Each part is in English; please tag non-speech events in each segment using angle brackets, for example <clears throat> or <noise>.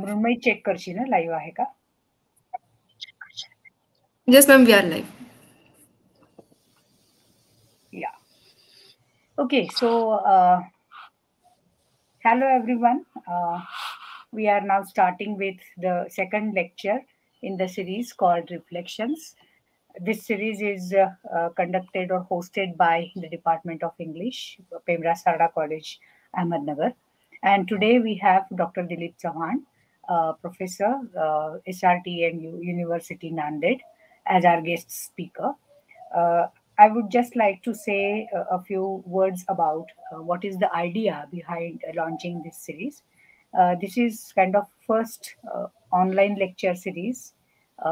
Mrinmayi check करशील ना live आहे का yes ma'am we are live या okay so hello everyone we are now starting with the second lecture in the series called Reflections. This series is uh, uh, conducted or hosted by the Department of English, Pemraj Sarda College, Ahmednagar. And today we have Dr. Dilip Chavan, uh, Professor, uh, SRTM University, Nanded, as our guest speaker. Uh, I would just like to say a, a few words about uh, what is the idea behind launching this series. Uh, this is kind of first online lecture series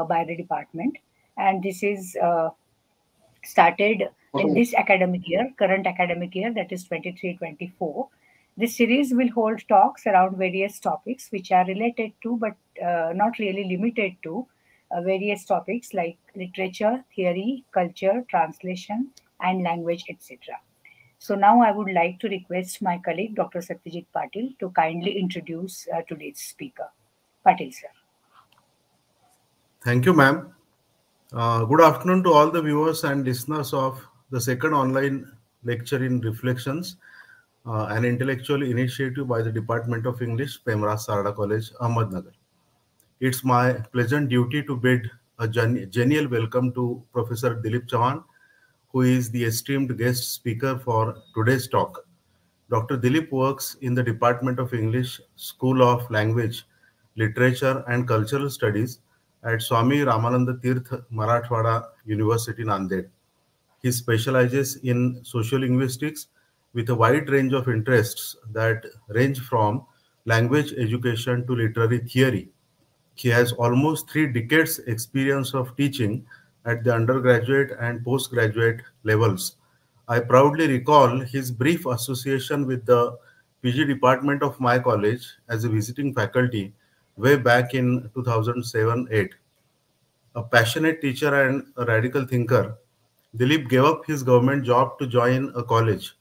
by the department, and this is uh, started in this academic year, current academic year, that is 23-24. This series will hold talks around various topics which are related to, but uh, not really limited to, uh, various topics like literature, theory, culture, translation, and language, etc. So now I would like to request my colleague, Dr. Satyajit Patil, to kindly introduce uh, today's speaker. Patil, sir. Thank you, ma'am. Uh, good afternoon to all the viewers and listeners of the second online lecture in Reflections, uh, an intellectual initiative by the Department of English, Pemraj Sarda College, Ahmednagar. It's my pleasant duty to bid a gen- genial welcome to Professor Dilip Chavan, who is the esteemed guest speaker for today's talk. Dr. Dilip works in the Department of English, School of Language, Literature and Cultural Studies at Swami Ramananda Tirth Marathwada University, Nanded. He specializes in sociolinguistics with a wide range of interests that range from language education to literary theory. He has almost three decades experience of teaching at the undergraduate and postgraduate levels. I proudly recall his brief association with the PG department of my college as a visiting faculty way back in 2007-8. A passionate teacher and a radical thinker, Dilip gave up his government job to join a college.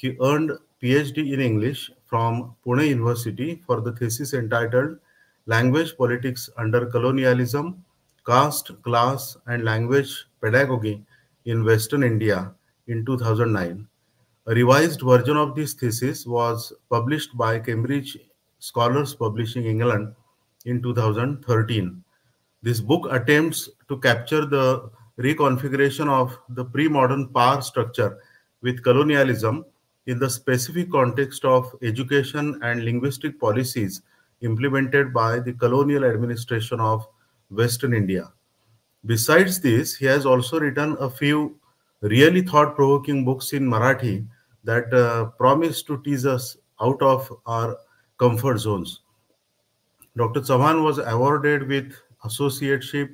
He earned PhD in English from Pune University for the thesis entitled Language Politics Under Colonialism, Caste, Class, and Language Pedagogy in Western India in 2009. A revised version of this thesis was published by Cambridge Scholars Publishing England in 2013. This book attempts to capture the reconfiguration of the pre modern power structure with colonialism in the specific context of education and linguistic policies implemented by the colonial administration of Western India. Besides this, he has also written a few really thought provoking books in Marathi that uh, promise to tease us out of our comfort zones. Dr. Chavan was awarded with associateship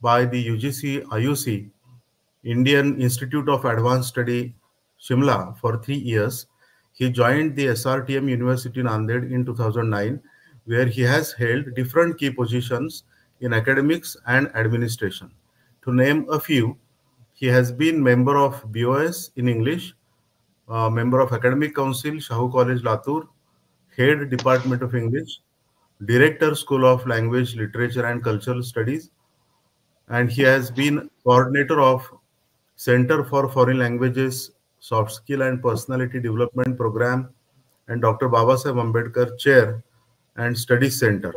by the UGC IUC, Indian Institute of Advanced Study, Shimla, for three years. He joined the SRTM University Nanded in 2009, where he has held different key positions in academics and administration. To name a few, he has been member of BOS in English, uh, member of Academic Council, Shahu College, Latur, head Department of English, director School of Language, Literature and Cultural Studies, and he has been coordinator of Center for Foreign Languages, Soft Skill and Personality Development Program, and Dr. Babasaheb Ambedkar Chair and Study Center.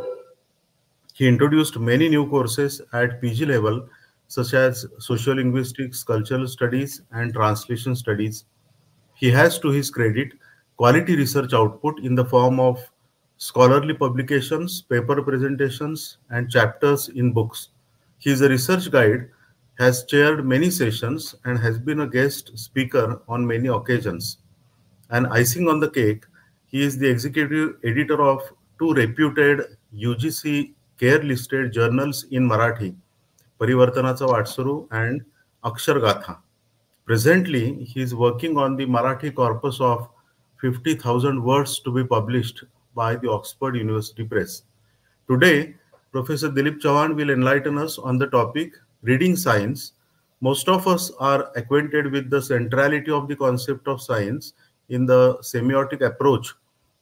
He introduced many new courses at PG level, such as sociolinguistics, cultural studies, and translation studies. He has, to his credit, quality research output in the form of scholarly publications, paper presentations, and chapters in books. He is a research guide, has chaired many sessions, and has been a guest speaker on many occasions. And icing on the cake, he is the executive editor of two reputed UGC care listed journals in Marathi, Parivartanacha Vatsaru and Akshargatha. Presently, he is working on the Marathi corpus of 50,000 words to be published by the Oxford University Press. Today, Professor Dilip Chavan will enlighten us on the topic reading signs. Most of us are acquainted with the centrality of the concept of signs in the semiotic approach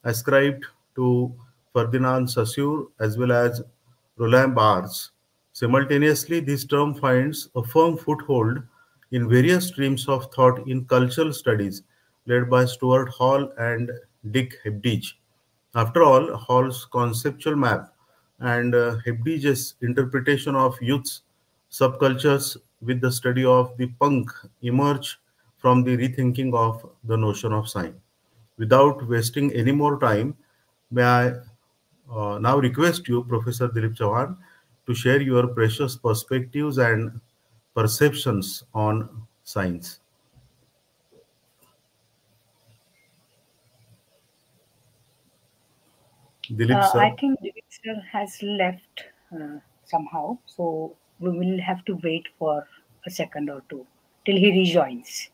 ascribed to Ferdinand Saussure as well as Roland Barthes. Simultaneously, this term finds a firm foothold in various streams of thought in cultural studies led by Stuart Hall and Dick Hebdige. After all, Hall's conceptual map and uh, Hebdige's interpretation of youth's subcultures with the study of the punk emerge from the rethinking of the notion of sign. Without wasting any more time, may I uh, now request you, Professor Dilip Chavan, to share your precious perspectives and perceptions on signs. Dilip Uh, sir. I think Dilip sir has left uh, somehow, so we will have to wait for a second or two till he rejoins.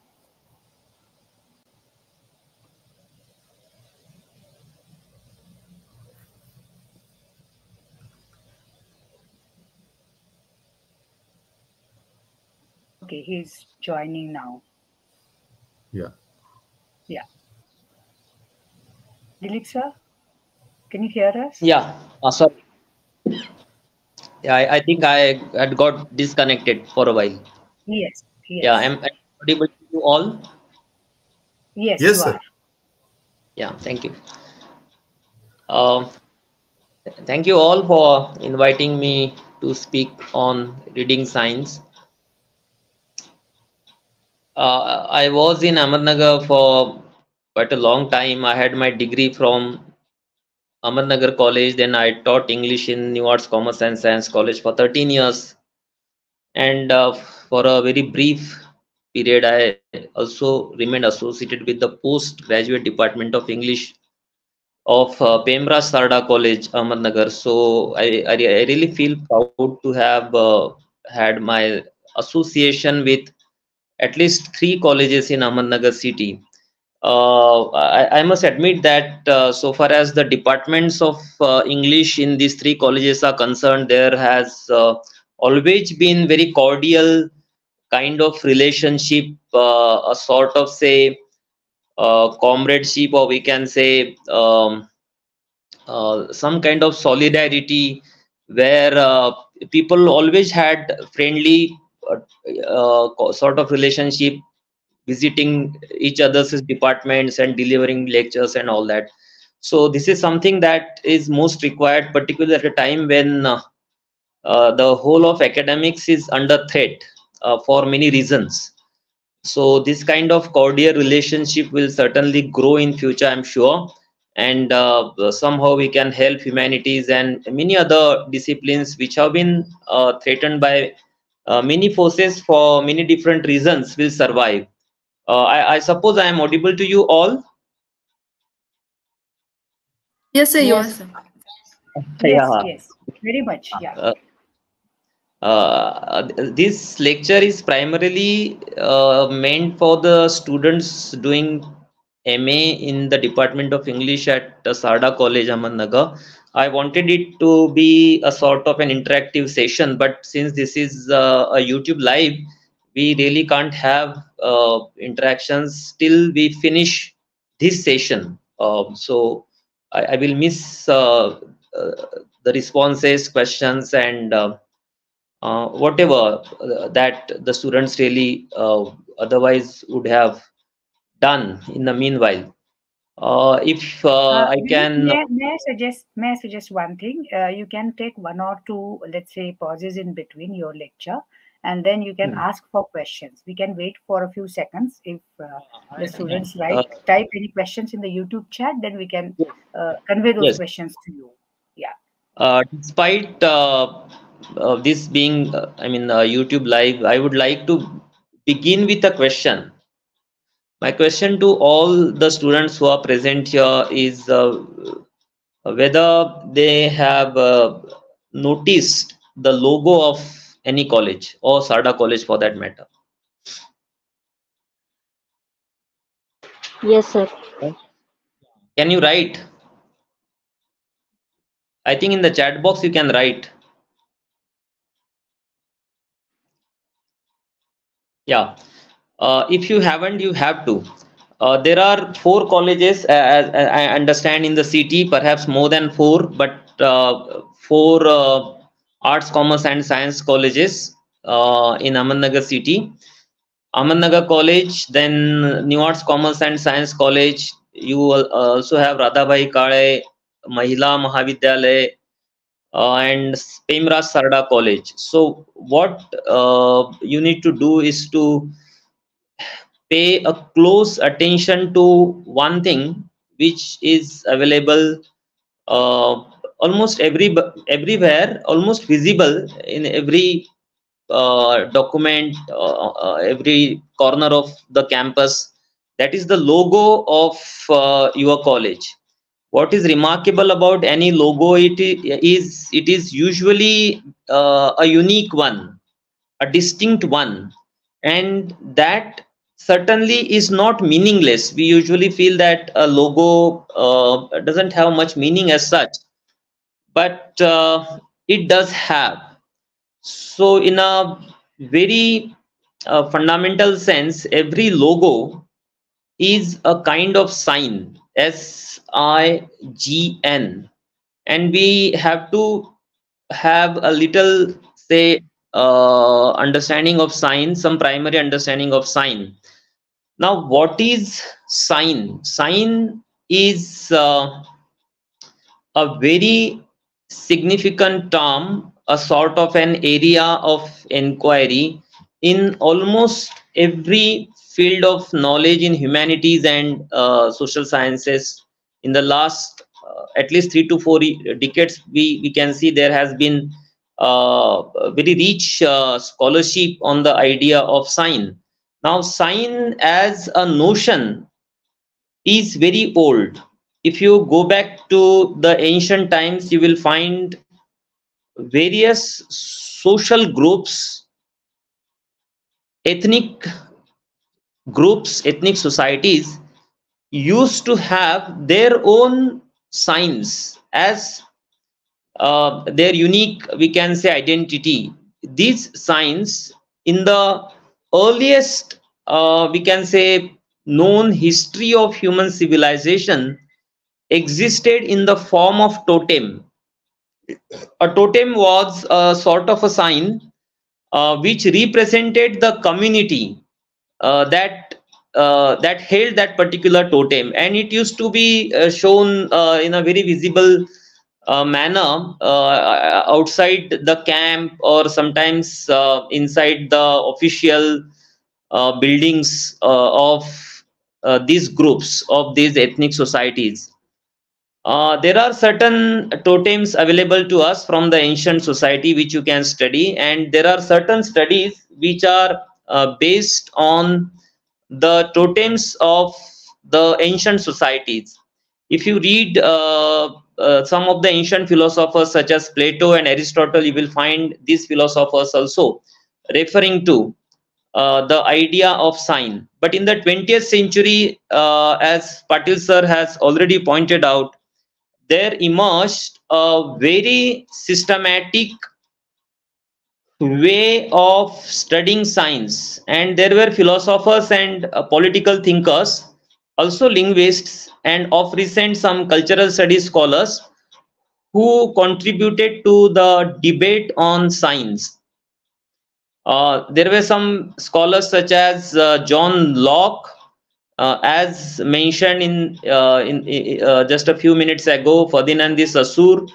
Okay, he's joining now. Yeah. Yeah. Dilip sir, can you hear us? Yeah, uh, sorry. Yeah, I, I think I had got disconnected for a while. Yes. yes. Yeah, I'm I'm audible to you all. Yes, Yes, sir. Yeah, thank you. Um, thank you all for inviting me to speak on reading signs. Uh, I was in Ahmednagar for quite a long time. I had my degree from Ahmednagar College. Then I taught English in New Arts, Commerce and Science College for 13 years. And uh, for a very brief period, I also remained associated with the postgraduate department of English of uh, Pemraj Sarda College, Ahmednagar. So I, I, I really feel proud to have uh, had my association with at least three colleges in Ahmednagar city. Uh, I, I must admit that uh, so far as the departments of uh, English in these three colleges are concerned, there has uh, always been very cordial kind of relationship, uh, a sort of say uh, comradeship, or we can say um, some kind of solidarity where people always had friendly sort of relationship visiting each other's departments and delivering lectures and all that. So this is something that is most required particularly at a time when uh, uh, the whole of academics is under threat uh, for many reasons. So this kind of cordial relationship will certainly grow in future i'm sure. And uh, somehow we can help humanities and many other disciplines which have been uh, threatened by uh, many forces for many different reasons will survive uh, I, I suppose i am audible to you all Yes, sir, Yes. sir. <laughs> Yes, yes. Very much. Yeah. Uh, uh, this lecture is primarily uh, meant for the students doing MA in the Department of English at uh, Sarda College, Ahmednagar. I wanted it to be a sort of an interactive session, but since this is uh, a YouTube live, we really can't have uh, interactions till we finish this session. Um, so I, I will miss uh, uh, the responses, questions, and uh, uh, whatever that the students really uh, otherwise would have done in the meanwhile. Uh, if uh, Uh, I can, May, may I suggest? May I suggest one thing? Uh, you can take one or two, let's say, pauses in between your lecture, and then you can Hmm. ask for questions. We can wait for a few seconds. If uh, the students uh, type any questions in the YouTube chat, then we can uh, convey those Yes. questions to you. uh, despite uh, uh, this being, uh, I mean, uh, YouTube live, I would like to begin with a question. My question to all the students who are present here is uh, whether they have uh, noticed the logo of any college or Sarda college for that matter. Yes, sir. Can you write? I think in the chat box you can write. Yeah. Uh, if you haven't, you have to. uh, there are four colleges, uh, as as I understand, in the city, perhaps more than four, but uh, four uh, arts, commerce, and science colleges uh, in Ahmednagar city. Ahmednagar College, then New Arts, Commerce, and Science College. You al- also have Radhabai Kale, Mahila Mahavidyalaya, uh, and Pemraj Sarda College. So, what uh, you need to do is to pay a close attention to one thing which is available uh, almost every everywhere almost visible in every uh, document uh, uh, every corner of the campus. That is the logo of uh, your college. What is remarkable about any logo it is it is usually uh, a unique one a distinct one. And that certainly is not meaningless. We usually feel that a logo uh, doesn't have much meaning as such but uh, it does have. So in a very uh, fundamental sense every logo is a kind of sign s i g n. And we have to have a little say uh, understanding of sign some primary understanding of sign. Now what is sign? Sign is uh, a very significant term a sort of an area of inquiry in almost every field of knowledge in humanities and uh, social sciences. In the last uh, at least 3 to 4 e- decades we we can see there has been uh, very rich uh, scholarship on the idea of sign. Now sign as a notion is very old. If you go back to the ancient times you will find various social groups ethnic groups ethnic societies used to have their own signs as uh, their unique we can say identity. These signs in the earliest uh, we can say known history of human civilization existed in the form of totem. A totem was a sort of a sign uh, which represented the community uh, that uh, that held that particular totem. And it used to be uh, shown uh, in a very visible uh, manner outside the camp or sometimes inside the official buildings of these groups of these ethnic societies uh, there are certain totems available to us from the ancient society which you can study and there are certain studies which are uh, based on the totems of the ancient societies. If you read uh, uh, some of the ancient philosophers such as plato and aristotle you will find these philosophers also referring to uh, the idea of sign. But in the 20th century as patil sir has already pointed out there emerged a very systematic way of studying signs. And there were philosophers and uh, political thinkers also linguists and of recent some cultural studies scholars who contributed to the debate on signs. Uh, there were some scholars such as uh, john locke uh, as mentioned in, uh, in uh, just a few minutes ago, Ferdinand de Saussure,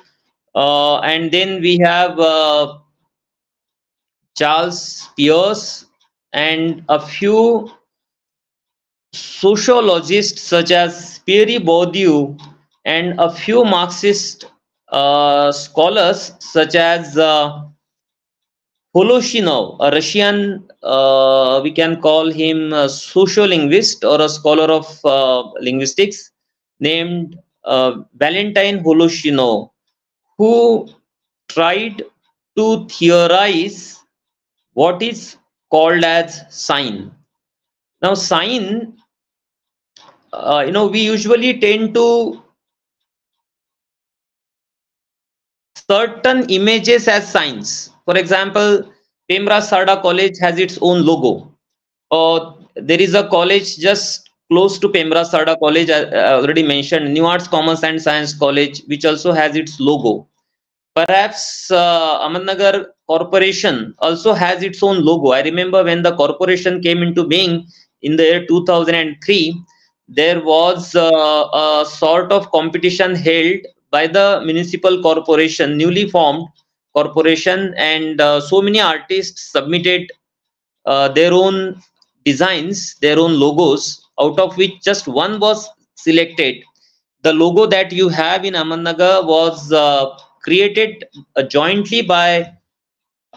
uh, and then we have uh, Charles Peirce and a few sociologists such as Pierre Bourdieu and a few Marxist uh, scholars such as uh, Voloshinov, a Russian, uh, we can call him a sociolinguist or a scholar of uh, linguistics named uh, Valentine Voloshinov, who tried to theorize what is called as sign. Now, sign, uh, you know, we usually tend to certain images as signs. For example, Pemraj Sarda College has its own logo. Or there is a college just close to Pemraj Sarda College, I, I already mentioned, New Arts, Commerce and Science College, which also has its logo. Perhaps uh, Corporation also has its own logo. I remember when the corporation came into being in the year 2003, there was uh, a sort of competition held by the municipal corporation, newly formed corporation, and uh, so many artists submitted uh, their own designs, their own logos, out of which just one was selected. The logo that you have in Ahmednagar was uh, created uh, jointly by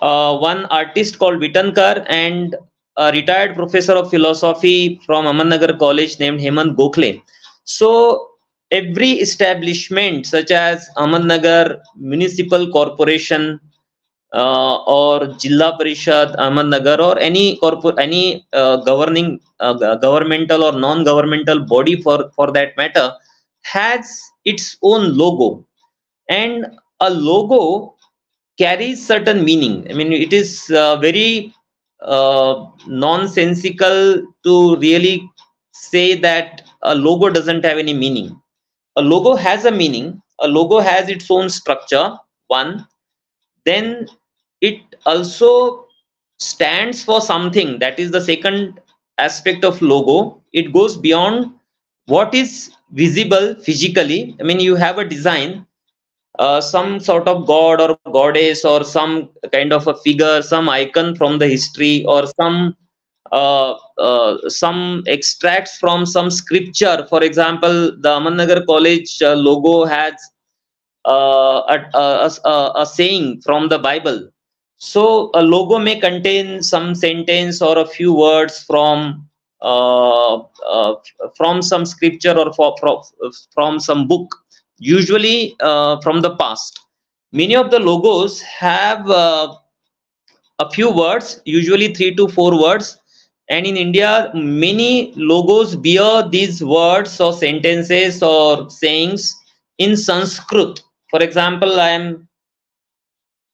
uh, one artist called Vitankar and a retired professor of philosophy from Ahmednagar College named Hemant Gokhale. So every establishment such as Ahmednagar Municipal Corporation uh, or Jilla Parishad Ahmednagar or any any uh, governing uh, governmental or non-governmental body for for that matter has its own logo. And a logo carries certain meaning. I mean it is uh, very uh, nonsensical to really say that a logo doesn't have any meaning a logo has a meaning. A logo has its own structure one. Then it also stands for something that is the second aspect of logo. It goes beyond what is visible physically. I mean you have a design uh, some sort of god or goddess or some kind of a figure some icon from the history or some some extracts from some scripture. For example the Ahmednagar college uh, logo has uh, a, a, a, a saying from the bible. So a logo may contain some sentence or a few words from uh, uh, from some scripture or for, from, from some book usually uh, from the past. Many of the logos have uh, a few words usually three to four words and in india many logos bear these words or sentences or sayings in sanskrit for example i am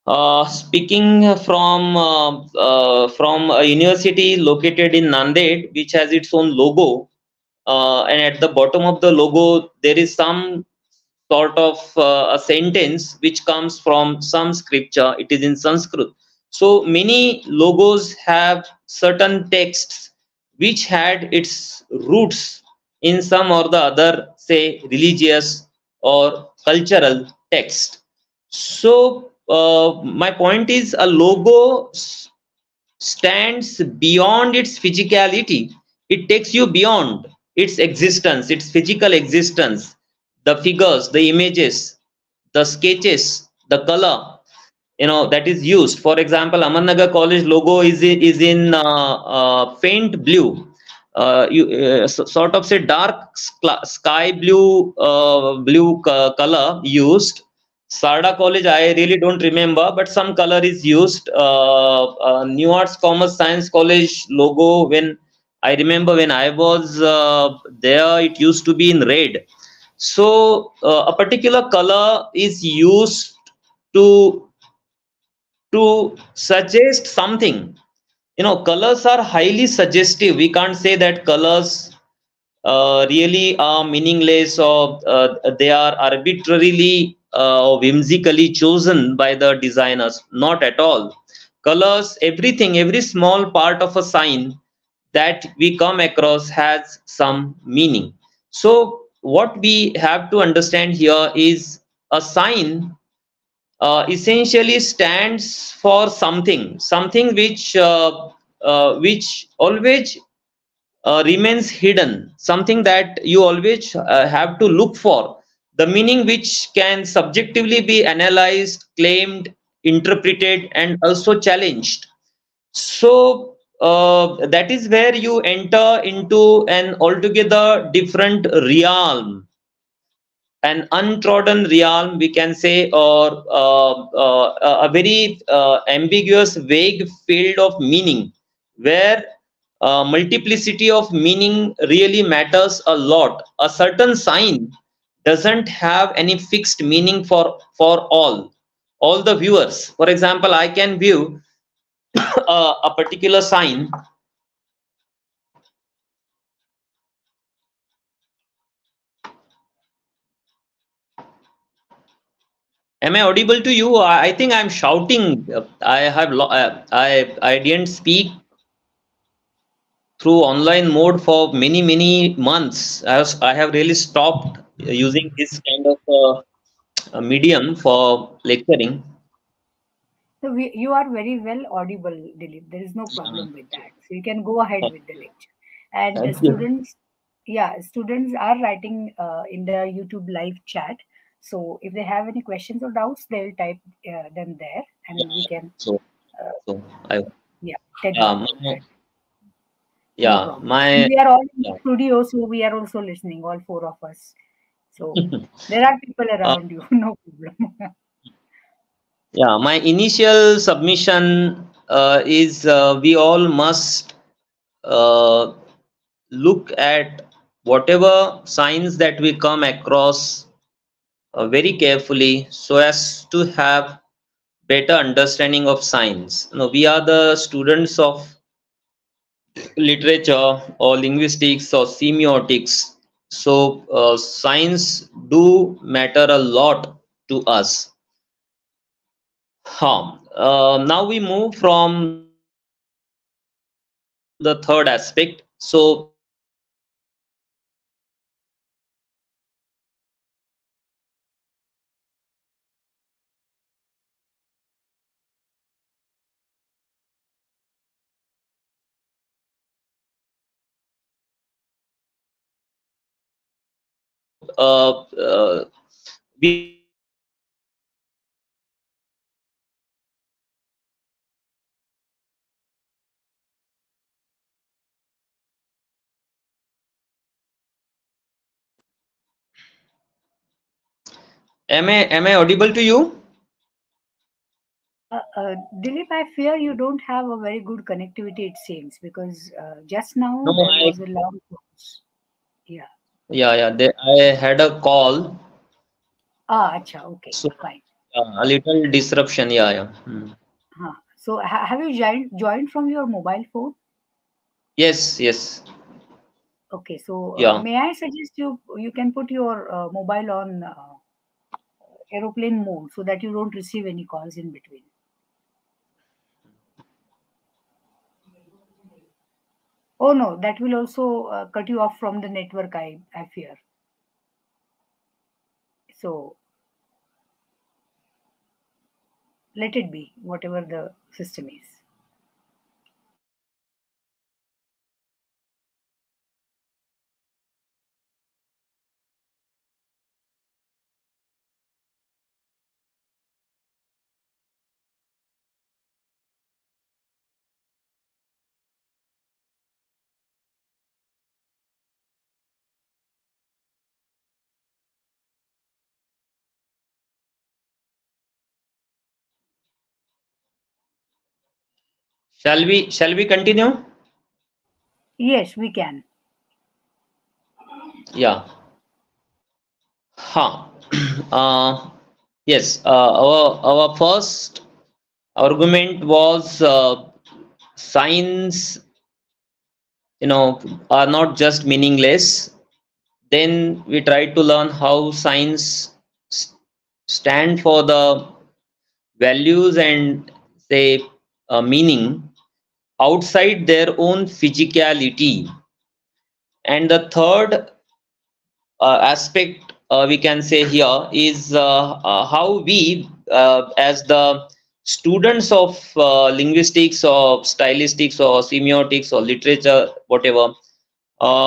uh, speaking from uh, uh, from a university located in Nanded, which has its own logo, uh, and at the bottom of the logo there is some sort of uh, a sentence which comes from some scripture. It is in Sanskrit. So many logos have certain texts which had its roots in some or the other, say, religious or cultural text. So uh, my point is a logo stands beyond its physicality. It takes you beyond its existence, its physical existence, the figures, the images, the sketches, the color, you know, that is used. For example, Ahmednagar College logo is in, is in uh, uh, faint blue. Uh, you uh, so- sort of say dark sky blue uh, blue color used Sarda College, I really don't remember, but some color is used. Uh, New Arts Commerce Science College logo, when I remember when I was there, it used to be in red. So a particular color is used to to suggest something. You know, colors are highly suggestive. We can't say that colors uh, really are meaningless or uh, they are arbitrarily uh, or whimsically chosen by the designers. Not at all. Colors, everything, every small part of a sign that we come across has some meaning. So, what we have to understand here is a sign uh, essentially stands for something, something which uh, uh, which always uh, remains hidden, something that you always uh, have to look for, the meaning which can subjectively be analyzed, claimed, interpreted, and also challenged. So uh, that is where you enter into an altogether different realm, an untrodden realm, we can say, or uh, uh, a very uh, ambiguous, vague field of meaning, where uh, multiplicity of meaning really matters a lot. A certain sign doesn't have any fixed meaning for for all all the viewers. For example, I can view <coughs> uh, a particular sign Am I audible to you? I, I think I'm shouting. I have lo- uh, I I didn't speak through online mode for many many months. I, I have really stopped using this kind of uh, a medium for lecturing. So we, you are very well audible, Dilip. There is no problem with that. So you can go ahead with the lecture. And Thank you. students, yeah, students are writing uh, in the YouTube live chat. So if they have any questions or doubts, they'll type uh, them there, and we can So, uh, so I yeah. tell yeah, my, yeah we are all in yeah. studio, so we are also listening, all four of us. So <laughs> there are people around you, <laughs> no problem. Yeah, my initial submission uh, is uh, we all must uh, look at whatever signs that we come across uh, very carefully so as to have better understanding of signs. You know, we are the students of literature or linguistics or semiotics. So uh, signs do matter a lot to us. Huh. Uh, now we move from the third aspect. So we am I am I audible to you? Uh, uh, Dilip, I fear you don't have a very good connectivity, it seems, because uh, just now No, there I- was a loud pause. Yeah. Yeah, yeah. They, I had a call, Ah, acha, okay, So- fine. uh, a little disruption. Yeah, yeah. Hmm. Huh. So ha- have you joined, joined from your mobile phone? Yes, yes. Okay, so uh, may I suggest you you can put your uh, mobile on uh, aeroplane mode so that you don't receive any calls in between. Oh no, that will also uh, cut you off from the network. I I fear. So let it be whatever the system is. Shall we shall we continue? Yes, we can. Yeah. Huh. <clears throat> Uh, yes. Uh, our our first argument was uh, signs. You know, are not just meaningless. Then we tried to learn how signs stand for the values and say uh, meaning outside their own physicality. And the third uh, aspect uh, we can say here is uh, uh, how we, uh, as the students of linguistics or stylistics or semiotics or literature, whatever,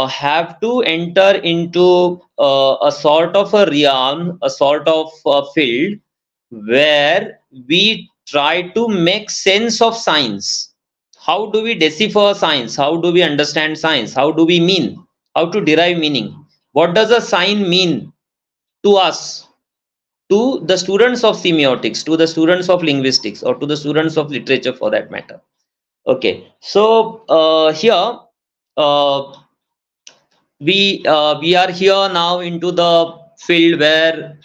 have to enter into a sort of a realm, a sort of a field where we try to make sense of signs. How do we decipher signs? How do we understand signs? How do we mean? How to derive meaning? What does a sign mean to us? To the students of semiotics, to the students of linguistics, or to the students of literature for that matter. Okay, so uh, here uh, we uh, we are here now into the field where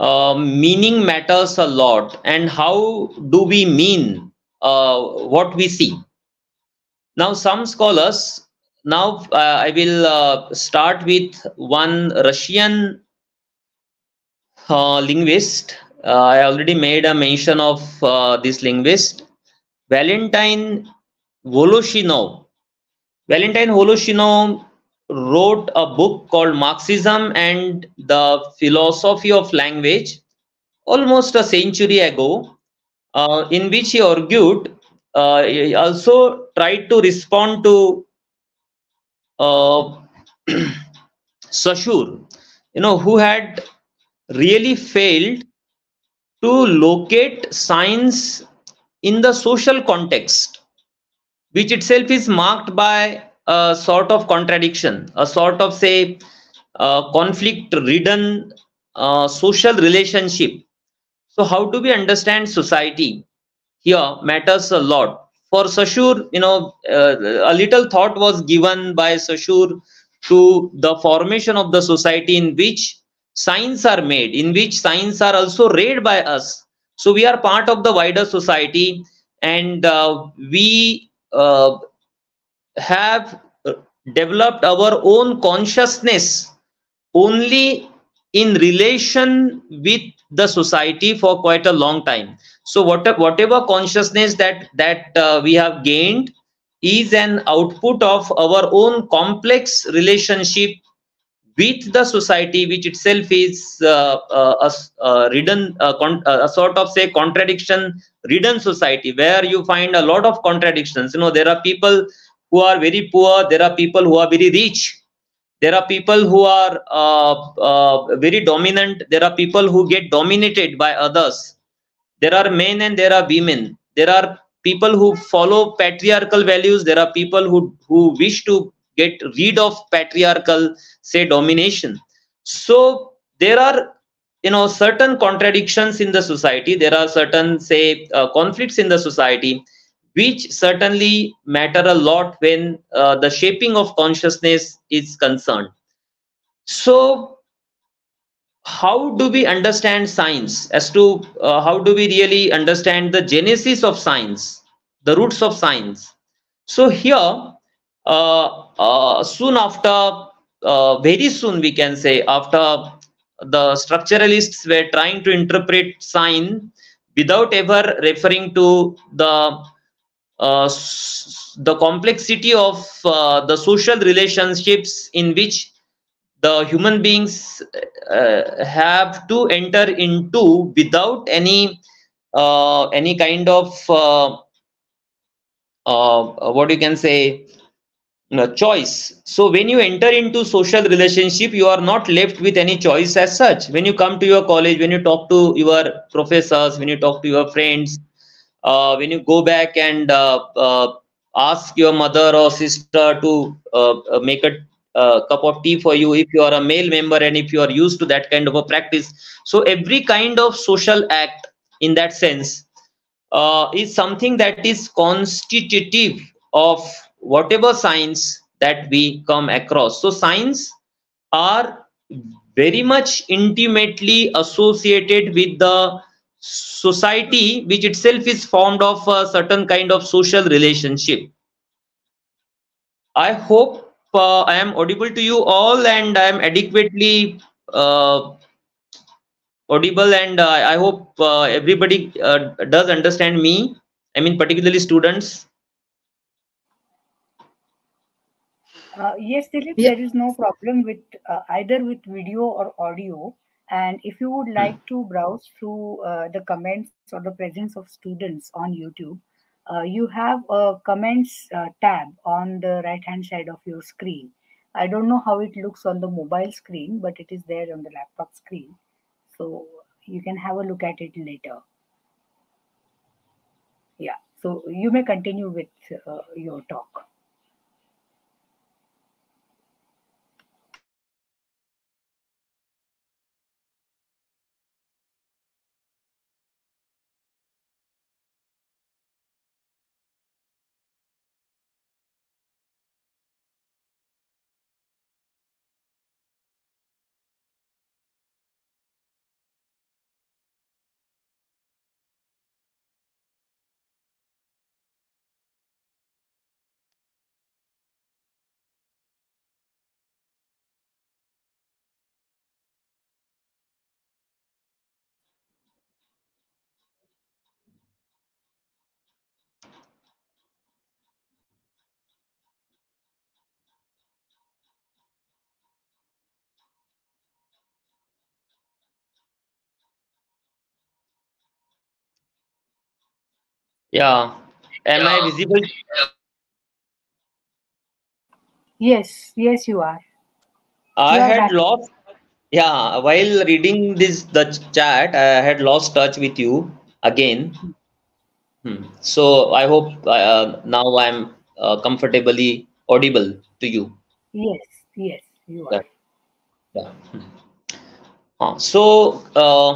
uh, meaning matters a lot and how do we mean uh, what we see. Now some scholars now uh, i will uh, start with one russian uh, linguist. Uh, I already made a mention of uh, this linguist, Valentine Voloshinov. Valentine Voloshinov wrote a book called Marxism and the Philosophy of Language almost a century ago, uh, in which he argued, uh, he also tried to respond to uh, <clears throat> Saussure, you know, who had really failed to locate signs in the social context, which itself is marked by a sort of contradiction, a sort of, say, uh, conflict ridden uh, social relationship. So, how do we understand society? Here matters a lot. For Saussure, you know, uh, a little thought was given by Saussure to the formation of the society in which signs are made, in which signs are also read by us. So we are part of the wider society and uh, we uh, have developed our own consciousness only in relation with the society for quite a long time. So what, whatever consciousness that that uh, we have gained is an output of our own complex relationship with the society which itself is uh, uh, a, ridden a sort of say contradiction ridden society where you find a lot of contradictions. You know there are people who are very poor there are people who are very rich there are people who are uh, uh, very dominant. There are people who get dominated by others. There are men and there are women. There are people who follow patriarchal values. There are people who who wish to get rid of patriarchal say domination. So there are you know certain contradictions in the society. There are certain say uh, conflicts in the society which certainly matter a lot when uh, the shaping of consciousness is concerned. So how do we understand signs? As to uh, how do we really understand the genesis of signs the roots of signs? So here uh, uh, soon after uh, very soon we can say after the structuralists were trying to interpret signs without ever referring to the the complexity of uh, the social relationships in which the human beings uh, have to enter into without any uh, any kind of uh, uh, what you can say choice. So when you enter into social relationship you are not left with any choice as such. When you come to your college when you talk to your professors when you talk to your friends uh, when you go back and uh, ask your mother or sister to make a uh, cup of tea for you if you are a male member and if you are used to that kind of a practice. So every kind of social act in that sense uh, is something that is constitutive of whatever signs that we come across. So signs are very much intimately associated with the society which itself is formed of a certain kind of social relationship i hope uh, I am audible to you all and I am adequately uh, audible and uh, I hope uh, everybody uh, does understand me. I mean, particularly students. Uh, yes, Dilip, yeah. there is no problem with either with video or audio. And if you would like to browse through the comments or the presence of students on YouTube, uh, you have a comments uh, tab on the right hand side of your screen. I don't know how it looks on the mobile screen, but it is there on the laptop screen. So you can have a look at it later. Yeah, so you may continue with uh, your talk. Yeah. Am I visible? Yes, yes, you are. I You had back. lost, yeah, while reading this the chat, I had lost touch with you again. Hmm. So I hope uh, now I'm uh, comfortably audible to you. Yes, yes, you are. Yeah. Yeah. Hmm. Uh, so uh,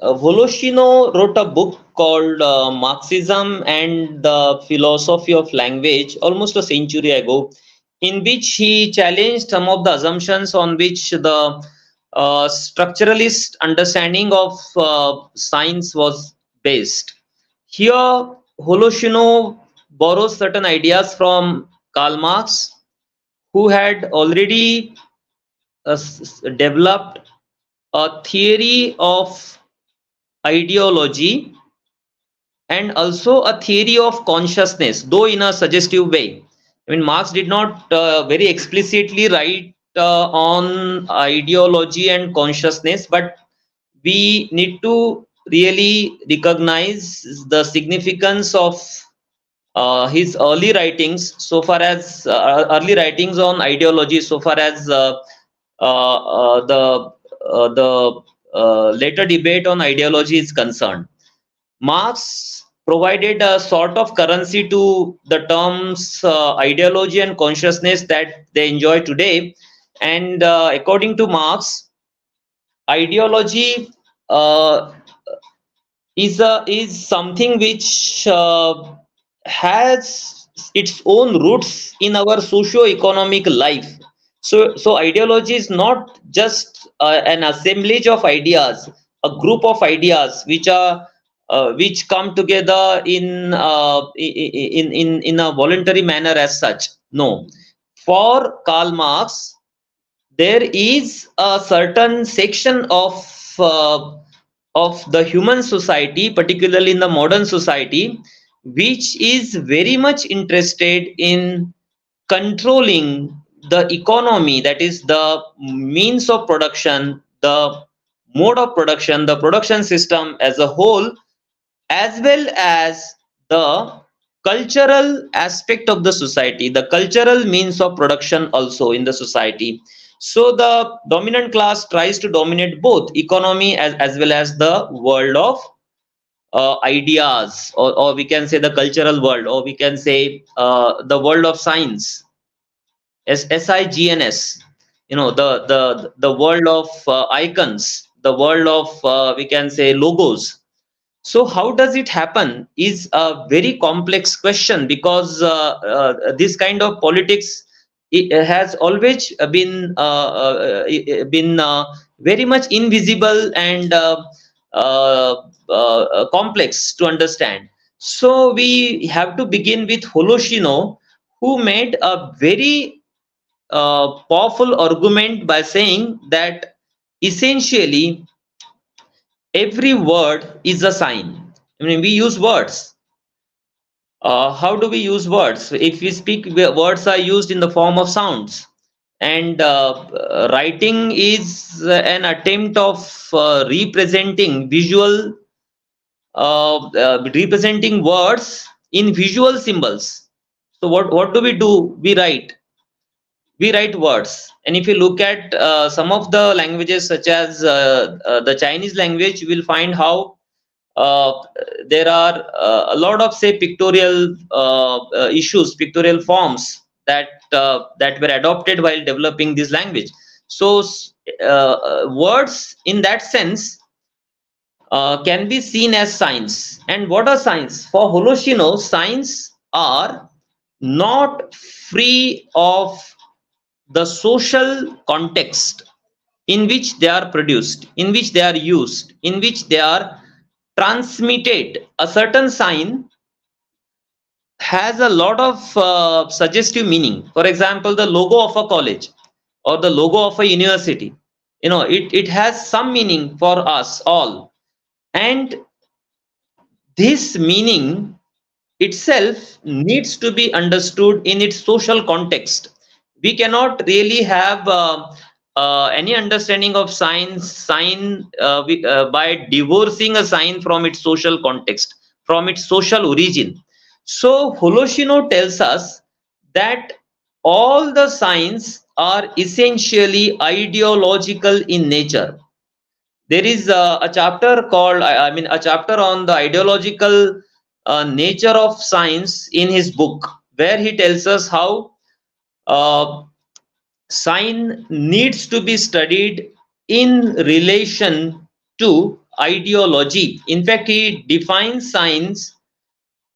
uh, Voloshinov wrote a book called uh, Marxism and the Philosophy of Language almost a century ago, in which he challenged some of the assumptions on which the uh, structuralist understanding of uh, signs was based. Here, Voloshinov borrows certain ideas from Karl Marx, who had already uh, developed a theory of ideology and also a theory of consciousness, though in a suggestive way. I mean, Marx did not uh, very explicitly write uh, on ideology and consciousness, but we need to really recognize the significance of uh, his early writings so far as uh, early writings on ideology so far as uh, uh, uh, the uh, the later debate on ideology is concerned marx provided a sort of currency to the terms uh, ideology and consciousness that they enjoy today. And uh, according to marx ideology uh, is a is something which uh, has its own roots in our socio-economic life. So so ideology is not just uh, an assemblage of ideas a group of ideas which are uh, which come together in uh, in in in a voluntary manner as such. No. For karl marx there is a certain section of uh, of the human society particularly in the modern society which is very much interested in controlling the economy that is the means of production the mode of production the production system as a whole as well as the cultural aspect of the society. The cultural means of production also in the society. So the dominant class tries to dominate both economy as, as well as the world of uh, ideas or, or we can say the cultural world or we can say uh, the world of science. S- signs you know the the the world of uh, icons the world of uh, we can say logos so how does it happen is a very complex question because uh, uh, this kind of politics it has always been uh, uh, uh, been uh, very much invisible and uh, uh, uh, complex to understand. So we have to begin with Voloshinov, who made a very uh, powerful argument by saying that essentially every word is a sign. I mean, we use words. Uh, how do we use words? If we speak, words are used in the form of sounds. And uh, writing is an attempt of uh, representing visual, uh, uh, representing words in visual symbols. So what, what do we do? We write we write words. And if you look at uh, some of the languages such as uh, uh, the chinese language you will find how uh, there are uh, a lot of say pictorial uh, issues pictorial forms that that were adopted while developing this language. So words in that sense can be seen as signs. And what are signs? For Voloshinov signs are not free of the social context in which they are produced, in which they are used, in which they are transmitted. A certain sign has a lot of uh, suggestive meaning. For example, the logo of a college or the logo of a university, you know, it, it has some meaning for us all. And this meaning itself needs to be understood in its social context. We cannot really have uh, uh, any understanding of signs sign uh, uh, by divorcing a sign from its social context. from its social origin. So Voloshinov tells us that all the signs are essentially ideological in nature. There is a, a chapter called, I, I, mean, a chapter on the ideological uh, nature of signs in his book, where he tells us how uh, sign needs to be studied in relation to ideology. In fact, he defines signs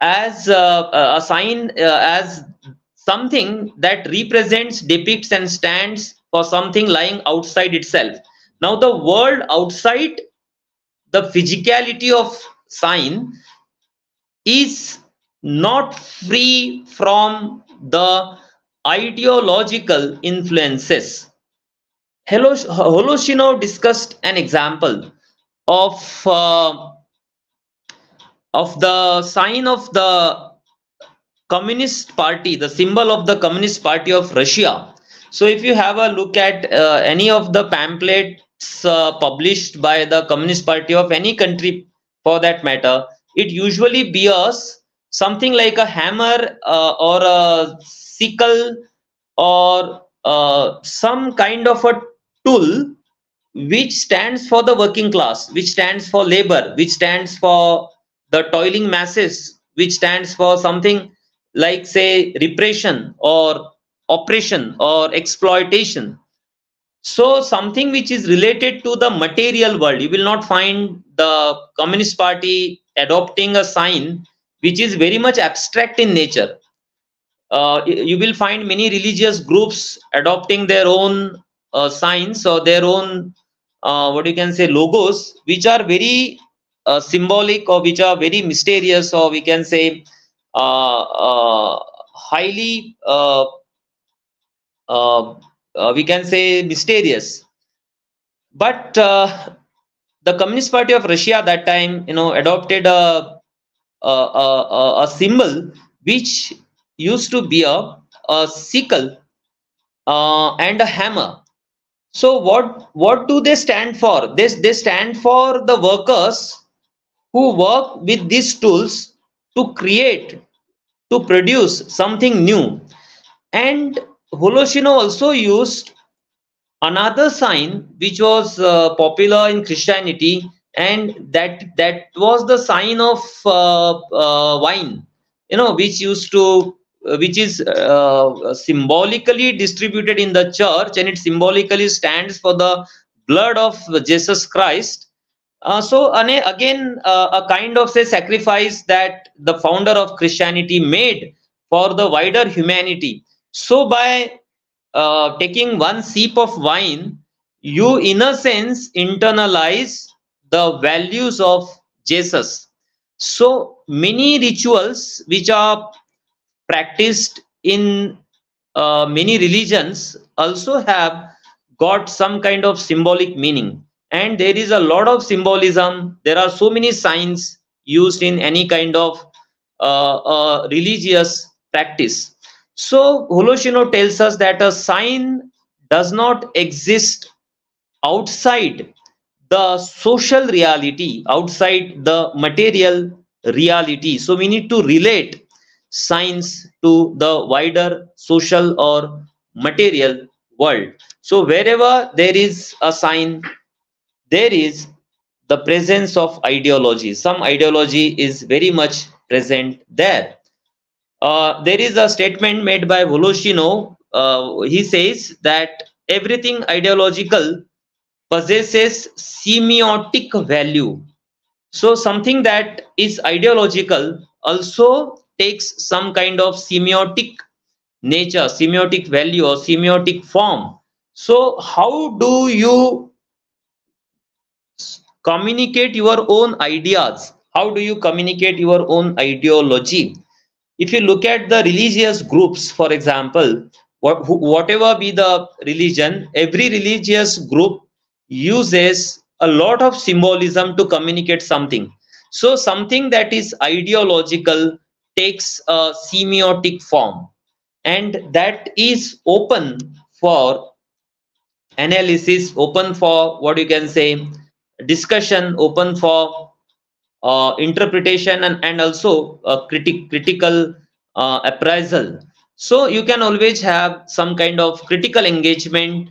as uh, a sign uh, as something that represents, depicts, and stands for something lying outside itself. Now, the world outside the physicality of sign is not free from the ideological influences. Voloshinov discussed an example of uh, of the sign of the Communist Party, the symbol of the Communist Party of Russia. So if you have a look at uh, any of the pamphlets uh, published by the Communist Party of any country for that matter, it usually bears something like a hammer uh, or a sickle or uh, some kind of a tool which stands for the working class, which stands for labor, which stands for the toiling masses, which stands for something like say repression or oppression or exploitation. So something which is related to the material world, you will not find the Communist Party adopting a sign which is very much abstract in nature. Uh, you will find many religious groups adopting their own uh, signs or their own uh, what you can say logos which are very uh, symbolic or which are very mysterious or we can say uh, uh, highly we can say mysterious. But the communist party of russia at that time you know adopted a a, a, a symbol which used to be a, sickle uh, and a hammer. So what what do they stand for? This they, stand for the workers who work with these tools to create to produce something new. And Voloshinov also used another sign which was uh, popular in christianity and that that was the sign of uh, uh, wine you know which used to which is uh, symbolically distributed in the church and it symbolically stands for the blood of jesus christ. Uh, so again uh, a kind of say sacrifice that the founder of christianity made for the wider humanity. So by uh, taking one sip of wine you in a sense internalize the values of jesus. So many rituals which are practiced in uh, many religions also have got some kind of symbolic meaning. And there is a lot of symbolism. There are so many signs used in any kind of uh, uh, religious practice. So Voloshinov tells us that a sign does not exist outside the social reality outside the material reality. So we need to relate signs to the wider social or material world. So wherever there is a sign, there is the presence of ideology. Some ideology is very much present there. Uh, there is a statement made by Voloshinov. Uh, he says that everything ideological possesses semiotic value. So something that is ideological also takes some kind of semiotic nature, semiotic value or semiotic form. So how do you communicate your own ideas? How do you communicate your own ideology? If you look at the religious groups, for example, what, whatever be the religion, every religious group uses a lot of symbolism to communicate something. So something that is ideological takes a semiotic form and that is open for analysis open for what you can say discussion open for uh, interpretation and, and also uh, critic, critical uh, appraisal. So you can always have some kind of critical engagement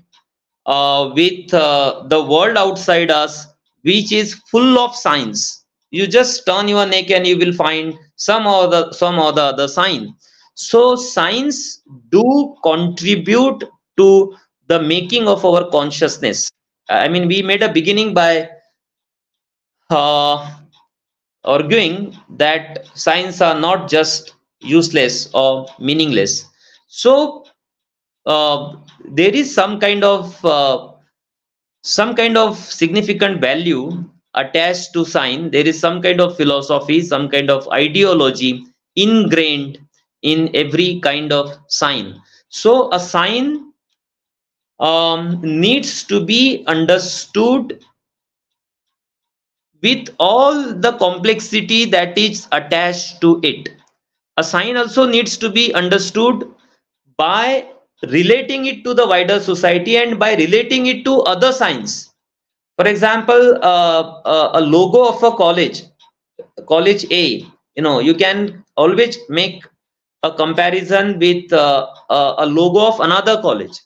uh, with uh, the world outside us, which is full of signs. You just turn your neck and you will find some or the some or the other sign. So signs do contribute to the making of our consciousness. I mean, we made a beginning by uh, arguing that signs are not just useless or meaningless. So uh, there is some kind of uh, some kind of significant value attached to sign. There is some kind of philosophy, some kind of ideology ingrained in every kind of sign. So a sign um, needs to be understood with all the complexity that is attached to it. A sign also needs to be understood by relating it to the wider society and by relating it to other signs. For example, uh, uh, a logo of a college, college A, you know, you can always make a comparison with uh, a logo of another college.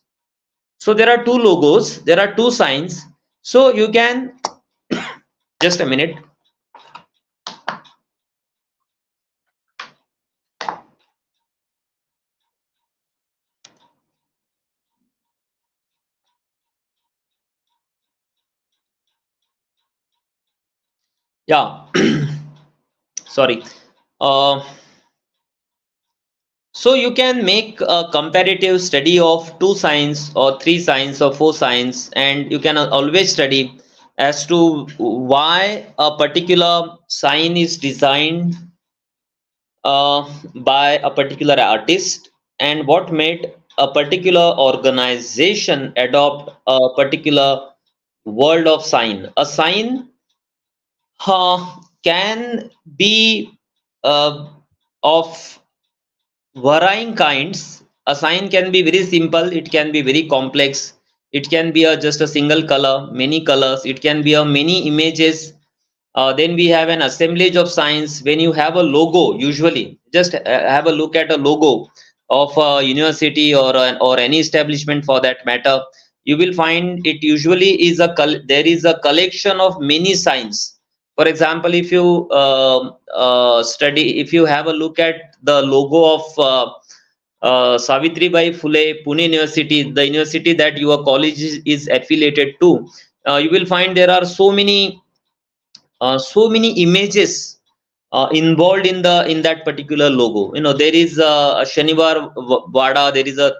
So there are two logos, there are two signs. So you can, <coughs> just a minute. Yeah, <clears throat> sorry. Uh, so you can make a comparative study of two signs or three signs or four signs and you can always study as to why a particular sign is designed uh, by a particular artist and what made a particular organization adopt a particular world of sign. A sign uh, can be uh, of varying kinds. A sign can be very simple it can be very complex. It can be a just a single color many colors. It can be a many images. Uh, then we have an assemblage of signs. When you have a logo usually just uh, have a look at a logo of a university or an, or any establishment for that matter you will find it usually is a there is a collection of many signs for example if you uh, uh, study if you have a look at the logo of uh, uh, Savitribai Phule Pune University, the university that your college is, is affiliated to, uh, you will find there are so many, uh, so many images uh, involved in the in that particular logo. You know, there is a, a Shanivar Vada, there is a,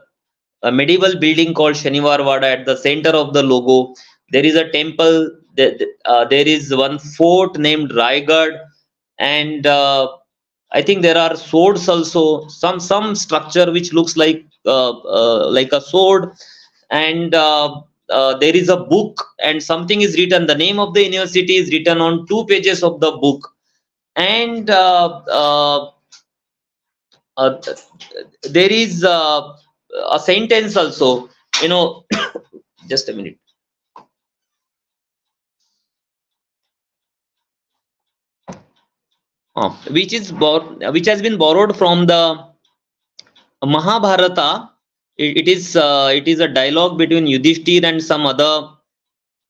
a medieval building called Shanivar Vada at the center of the logo. There is a temple. There, uh, there is one fort named Raigad, and uh, I think there are swords also, some some structure which looks like uh, uh, like a sword, and uh, there is a book and something is written. The name of the university is written on two pages of the book, and there is a sentence also. You know, <coughs> just a minute. Uh, which is bor- which has been borrowed from the Mahabharata. it, it is uh, it is a dialogue between Yudhishthir and some other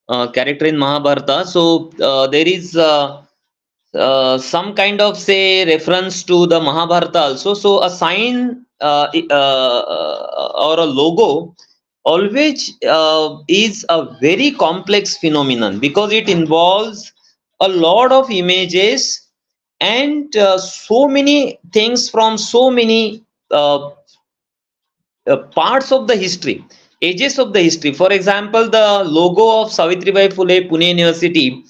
uh, character in Mahabharata. So uh, there is uh, uh, some kind of say reference to the Mahabharata also. So a sign or a logo always is a very complex phenomenon because it involves a lot of images and uh, so many things from so many uh, uh, parts of the history ages of the history. For example the logo of savitribai phule pune university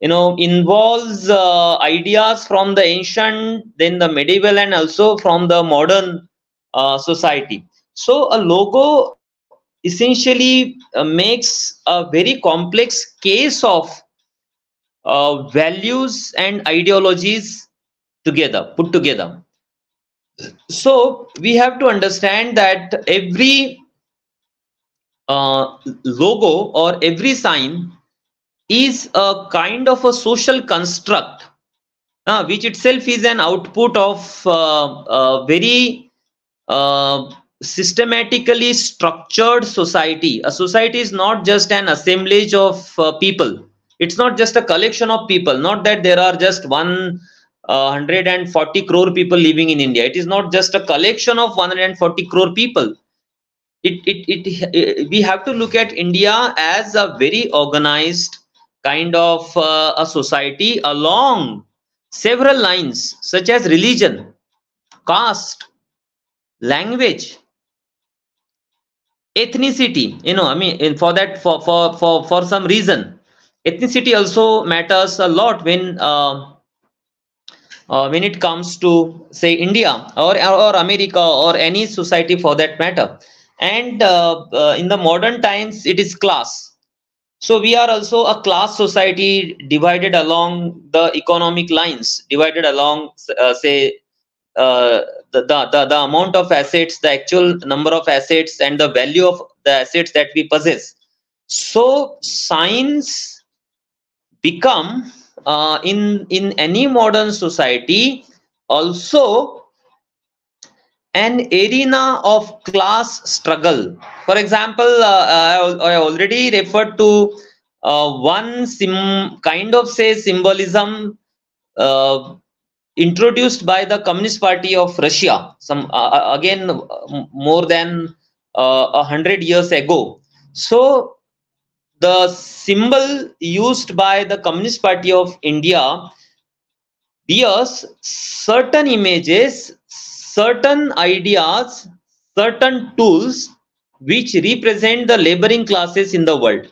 you know involves uh, ideas from the ancient then the medieval and also from the modern uh, society. So a logo essentially uh, makes a very complex case of uh, values and ideologies together put together so we have to understand that every uh, logo or every sign is a kind of a social construct uh, which itself is an output of uh, very uh, systematically structured society. A society is not just an assemblage of uh, people. It's not just a collection of people. Not that there are just 140 crore people living in India. It is not just a collection of 140 crore people. It, it, it, it we have to look at India as a very organized kind of uh, a society along several lines such as religion, caste, language, ethnicity. You know, I mean, for that, for for for for some reason, ethnicity also matters a lot when. Uh, uh, when it comes to say India or, or America or any society for that matter. And uh, uh, in the modern times, it is class. So we are also a class society divided along the economic lines, divided along, uh, say, uh, the, the, the, the amount of assets, the actual number of assets and the value of the assets that we possess. So signs become uh, in in any modern society also an arena of class struggle. For example uh, I, I, already referred to uh, one sim kind of say symbolism uh, introduced by the communist party of russia some uh, uh, again more than a hundred years ago. So the symbol used by the Communist Party of India bears certain images, certain ideas, certain tools which represent the laboring classes in the world.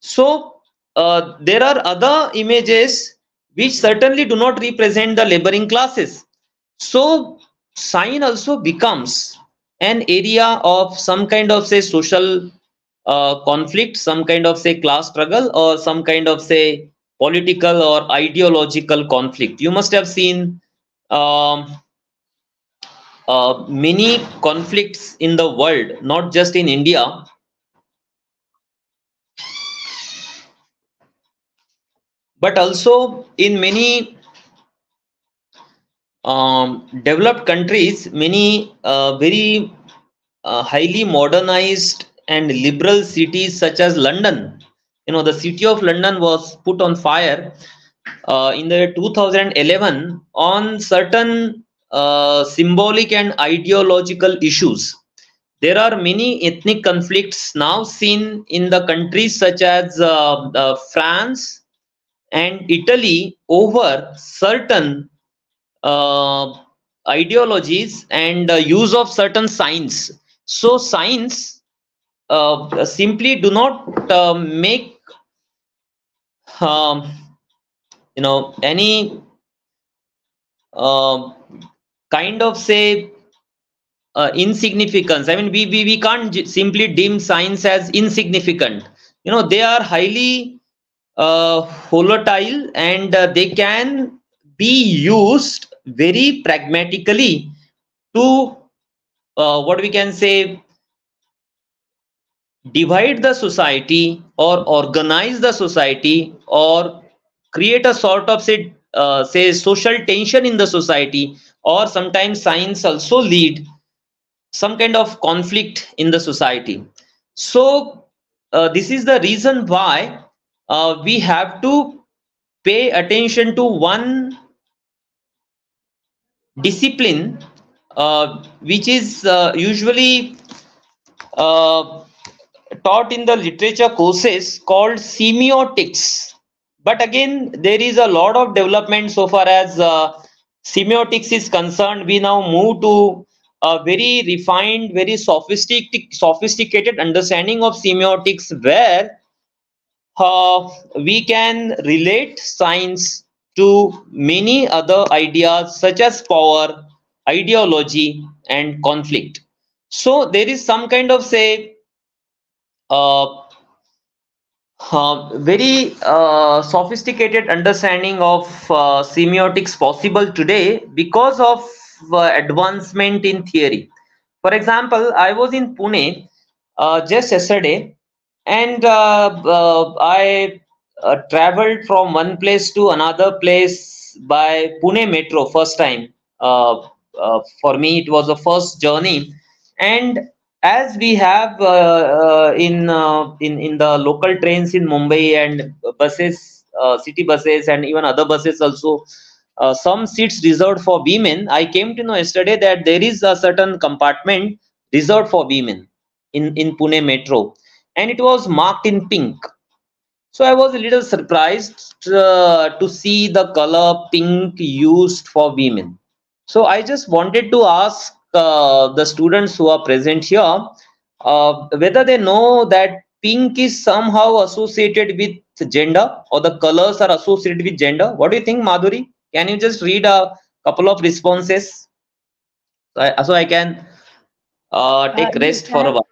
So uh, there are other images which certainly do not represent the laboring classes. So sign also becomes an area of some kind of say social conflict, some kind of say class struggle or some kind of say political or ideological conflict. You must have seen um, uh, many conflicts in the world, not just in India. But also in many um, developed countries, many uh, very uh, highly modernized and liberal cities such as London. You know, the city of London was put on fire uh, in the 2011 on certain uh, symbolic and ideological issues. There are many ethnic conflicts now seen in the countries such as uh, uh France and Italy over certain uh, ideologies and use of certain signs. So, signs uh, simply do not uh, make um, you know any uh, kind of say uh, insignificance. I mean we, we we can't simply deem signs as insignificant. You know they are highly uh, volatile and they can be used very pragmatically to what we can say divide the society or organize the society or create a sort of say uh, say social tension in the society or sometimes signs also lead some kind of conflict in the society. So uh, this is the reason why uh, we have to pay attention to one discipline uh, which is uh, usually uh, taught in the literature courses called semiotics. But again there is a lot of development so far as uh, semiotics is concerned. We now move to a very refined very sophisticated sophisticated understanding of semiotics where uh, we can relate signs to many other ideas such as power ideology and conflict. So there is some kind of say uh, very uh, sophisticated understanding of uh, semiotics possible today because of uh, advancement in theory. For example, I was in Pune uh, just yesterday and I traveled from one place to another place by Pune Metro first time. Uh, uh, for me, it was the first journey, and as we have uh, uh, in uh, in in the local trains in Mumbai and buses, city buses, and even other buses also, some seats reserved for women. I came to know yesterday that there is a certain compartment reserved for women in in Pune Metro, and it was marked in pink. So I was a little surprised uh, to see the color pink used for women. So I just wanted to ask uh, the students who are present here uh, whether they know that pink is somehow associated with gender or the colors are associated with gender. What do you think, Madhuri? Can you just read a couple of responses so I, so I can uh, take Uh, rest yes, for a while?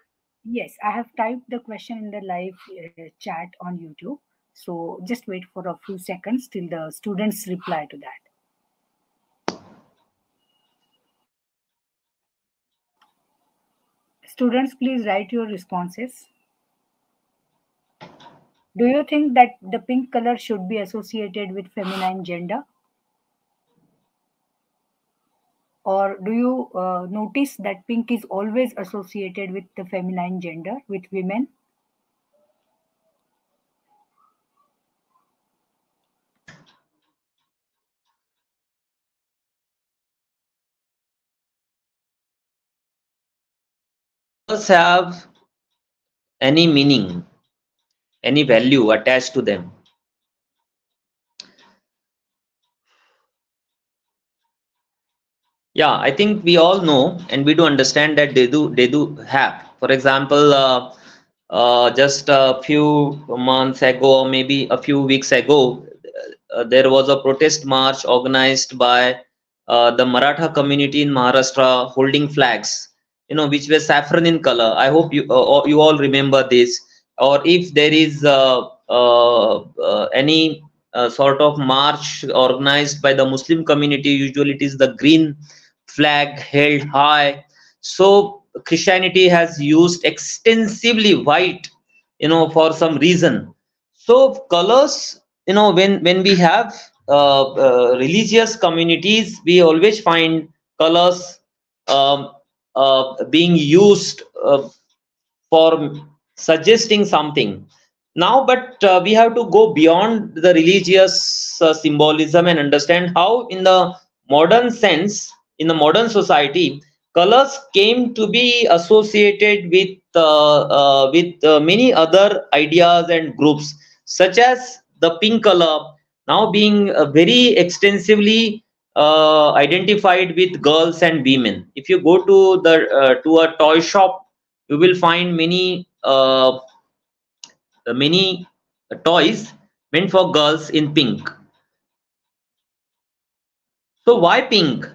yes, I have typed the question in the live uh, chat on YouTube. So just wait for a few seconds till the students reply to that. Students, please write your responses. Do you think that the pink color should be associated with feminine gender? Or do you uh, notice that pink is always associated with the feminine gender, with women? Have any meaning, any value attached to them? Yeah, I think we all know and we do understand that they do they do have. For example, uh, uh, just a few months ago, or maybe a few weeks ago, uh, there was a protest march organized by uh, the Maratha community in Maharashtra holding flags, you know, which were saffron in color. I hope you uh, you all remember this. Or if there is uh, uh, uh, any uh, sort of march organized by the Muslim community, usually it is the green flag held high. So Christianity has used extensively white, you know, for some reason. So colors, you know, when when we have uh, religious communities, we always find colors um, uh, being used uh, for suggesting something. Now, but uh, we have to go beyond the religious uh, symbolism and understand how, in the modern sense, in the modern society, colors came to be associated with uh, with many other ideas and groups, such as the pink color, now being very extensively uh, identified with girls and women. If you go to the uh, to a toy shop, you will find many uh, many toys meant for girls in pink. So why pink?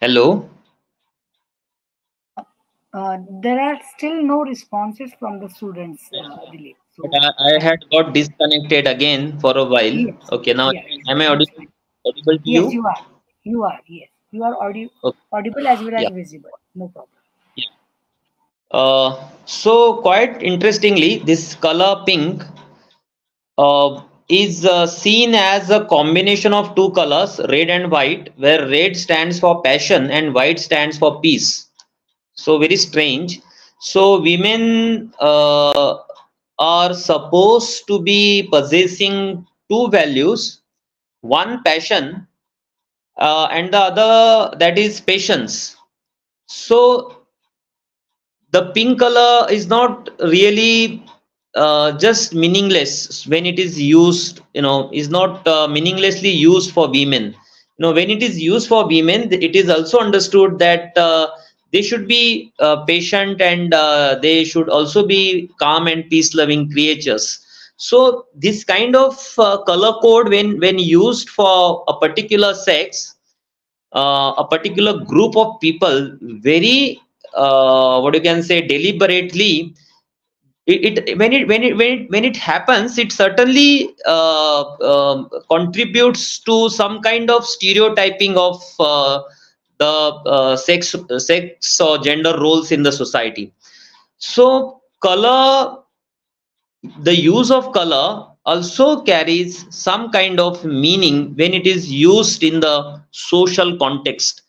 Hello. Uh, there are still no responses from the students, uh. So, I, I had got disconnected again for a while. yes, Okay, now yes, am I audible, audible to Yes, you? you are. You are. Yes, you are audi- Okay. audible as well as Yeah. visible. No problem. Uh, so quite interestingly, this color pink uh, is uh, seen as a combination of two colors, red and white, where red stands for passion and white stands for peace. So very strange. So women uh, are supposed to be possessing two values, one passion uh, and the other that is patience. So the pink color is not really uh, just meaningless when it is used you know is not uh, meaninglessly used for women. You know when it is used for women it is also understood that uh, they should be uh, patient and uh, they should also be calm and peace loving creatures. So this kind of color code when when used for a particular sex a particular group of people very what you can say deliberately it, it when it when it when it when it happens it certainly uh, um, contributes to some kind of stereotyping of uh, the uh, sex sex or gender roles in the society. So color the use of color also carries some kind of meaning when it is used in the social context.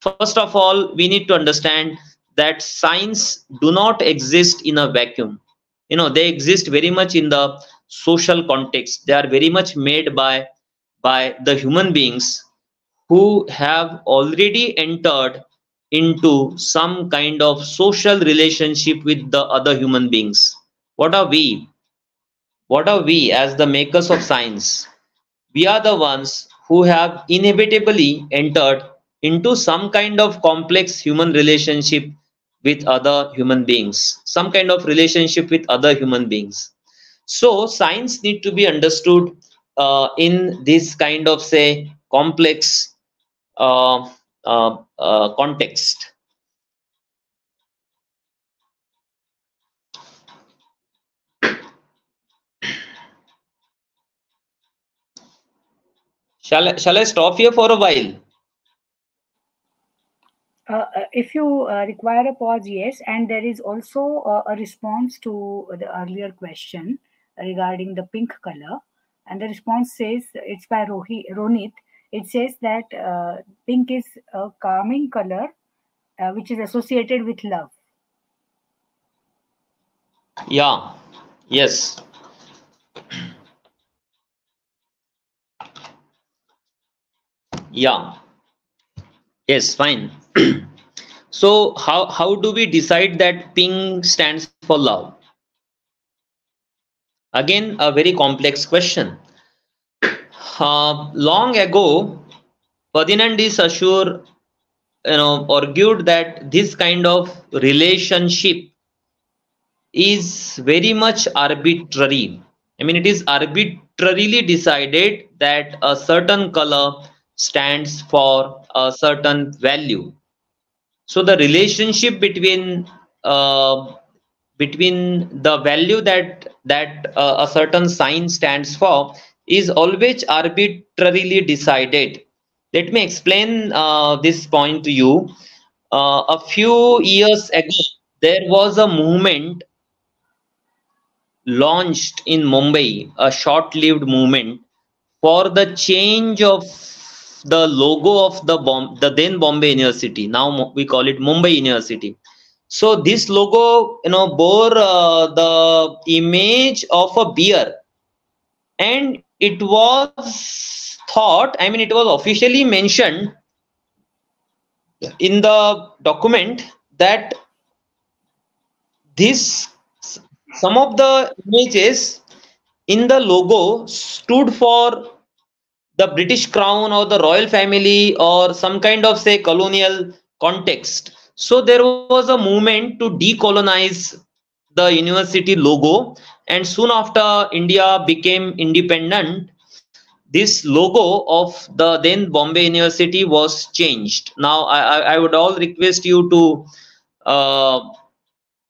First of all we need to understand that signs do not exist in a vacuum you know they exist very much in the social context. They are very much made by by the human beings who have already entered into some kind of social relationship with the other human beings. What are we? What are we as the makers of signs? We are the ones who have inevitably entered into some kind of complex human relationship with other human beings some kind of relationship with other human beings. So signs need to be understood uh, in this kind of say complex uh, uh, uh context. Shall I, shall I stop here for a while Uh, uh, if you uh, require a pause, yes, and there is also uh, a response to the earlier question regarding the pink color, and the response says it's by Rohi, Ronit. It says that uh, pink is a calming color, uh, which is associated with love. yeah yes yeah yes fine. <clears throat> So how how do we decide that ping stands for love? Again a very complex question. <clears throat> Uh, long ago ferdinand de you know argued that this kind of relationship is very much arbitrary. I mean it is arbitrarily decided that a certain color stands for a certain value. So the relationship between uh, between the value that that uh, a certain sign stands for is always arbitrarily decided. Let me explain uh, this point to you. Uh, a few years ago there was a movement launched in mumbai a short lived movement for the change of the logo of the Bom- the then Bombay University. Now we call it Mumbai University. So this logo, you know, bore uh, the image of a beer, and it was thought. I mean, it was officially mentioned in the document that this some of the images in the logo stood for the British crown or the royal family or some kind of say colonial context. So there was a movement to decolonize the university logo and soon after India became independent, this logo of the then Bombay University was changed. Now I, I, would all request you to uh,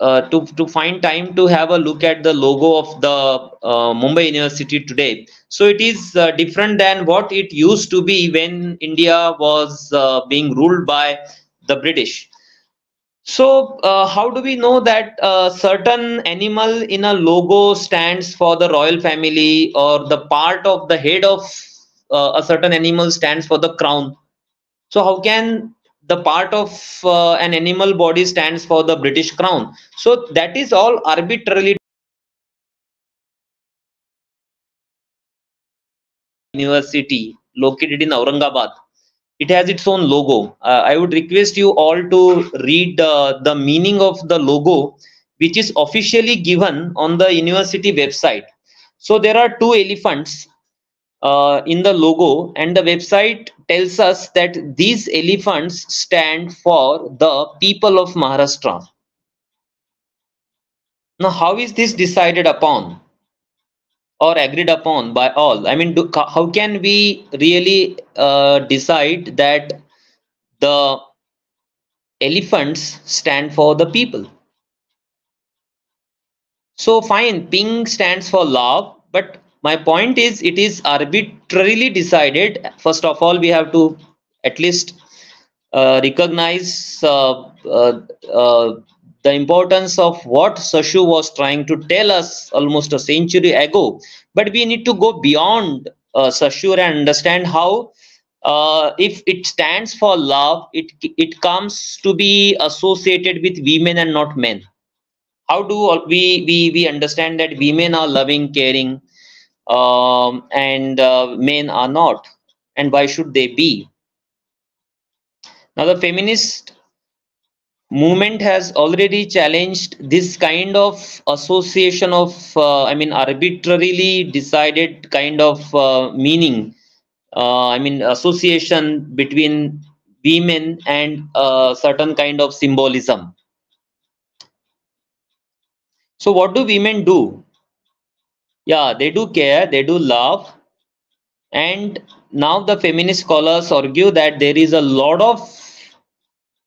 uh, to to find time to have a look at the logo of the uh, Mumbai University today. So it is uh, different than what it used to be when India was uh, being ruled by the British. So uh, how do we know that a certain animal in a logo stands for the royal family or the part of the head of a certain animal stands for the crown? So how can the part of uh, an animal body stands for the British crown. So that is all arbitrarily university located in Aurangabad. it has its own logo. Uh, I would request you all to read uh, the meaning of the logo, which is officially given on the university website. So there are two elephants uh, in the logo, and the website tells us that these elephants stand for the people of Maharashtra. Now, how is this decided upon? or agreed upon by all i mean do, how can we really uh, decide that the elephants stand for the people so fine ping stands for love but my point is it is arbitrarily decided first of all we have to at least uh, recognize uh, uh, uh the importance of what Saussure was trying to tell us almost a century ago. But we need to go beyond uh, Saussure and understand how, uh, if it stands for love, it it comes to be associated with women and not men. How do we we we understand that women are loving, caring, um, and uh, men are not, and why should they be? Now, the feminist movement has already challenged this kind of association of uh, i mean arbitrarily decided kind of uh, meaning uh, i mean association between women and a certain kind of symbolism so what do women do yeah they do care they do love and now the feminist scholars argue that there is a lot of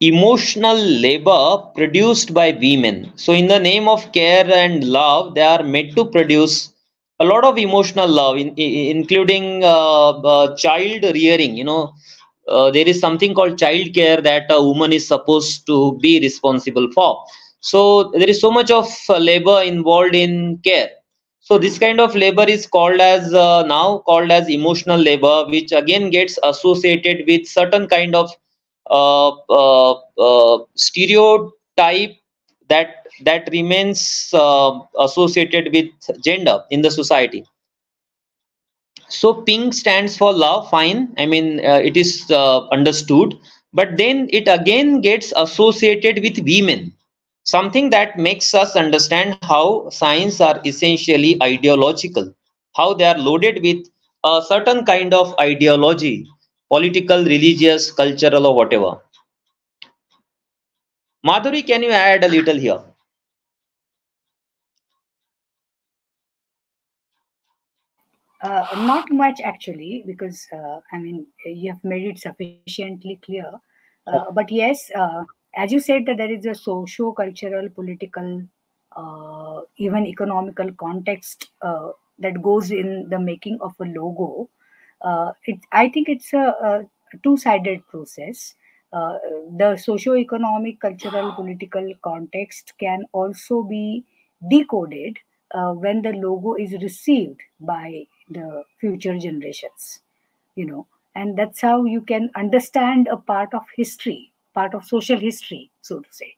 emotional labor produced by women. So, in the name of care and love, they are made to produce a lot of emotional love, in, in, including uh, uh, child rearing. You know, uh, there is something called child care that a woman is supposed to be responsible for. So, there is so much of uh, labor involved in care. So, this kind of labor is called as uh, now called as emotional labor, which again gets associated with certain kind of uh, uh, uh, stereotype that that remains associated with gender in the society. So pink stands for love fine. I mean uh, it is uh, understood. But then it again gets associated with women something that makes us understand how signs are essentially ideological how they are loaded with a certain kind of ideology political, religious, cultural, or whatever. Madhuri, can you add a little here? Uh, not much actually, because uh, I mean you have made it sufficiently clear. Uh, but yes, uh, as you said, that there is a socio-cultural, political, uh, even economical context uh, that goes in the making of a logo uh, it, I think it's a, a two-sided process. Uh, the socio-economic, cultural, political context can also be decoded uh, when the logo is received by the future generations. You know, and that's how you can understand a part of history, part of social history, so to say.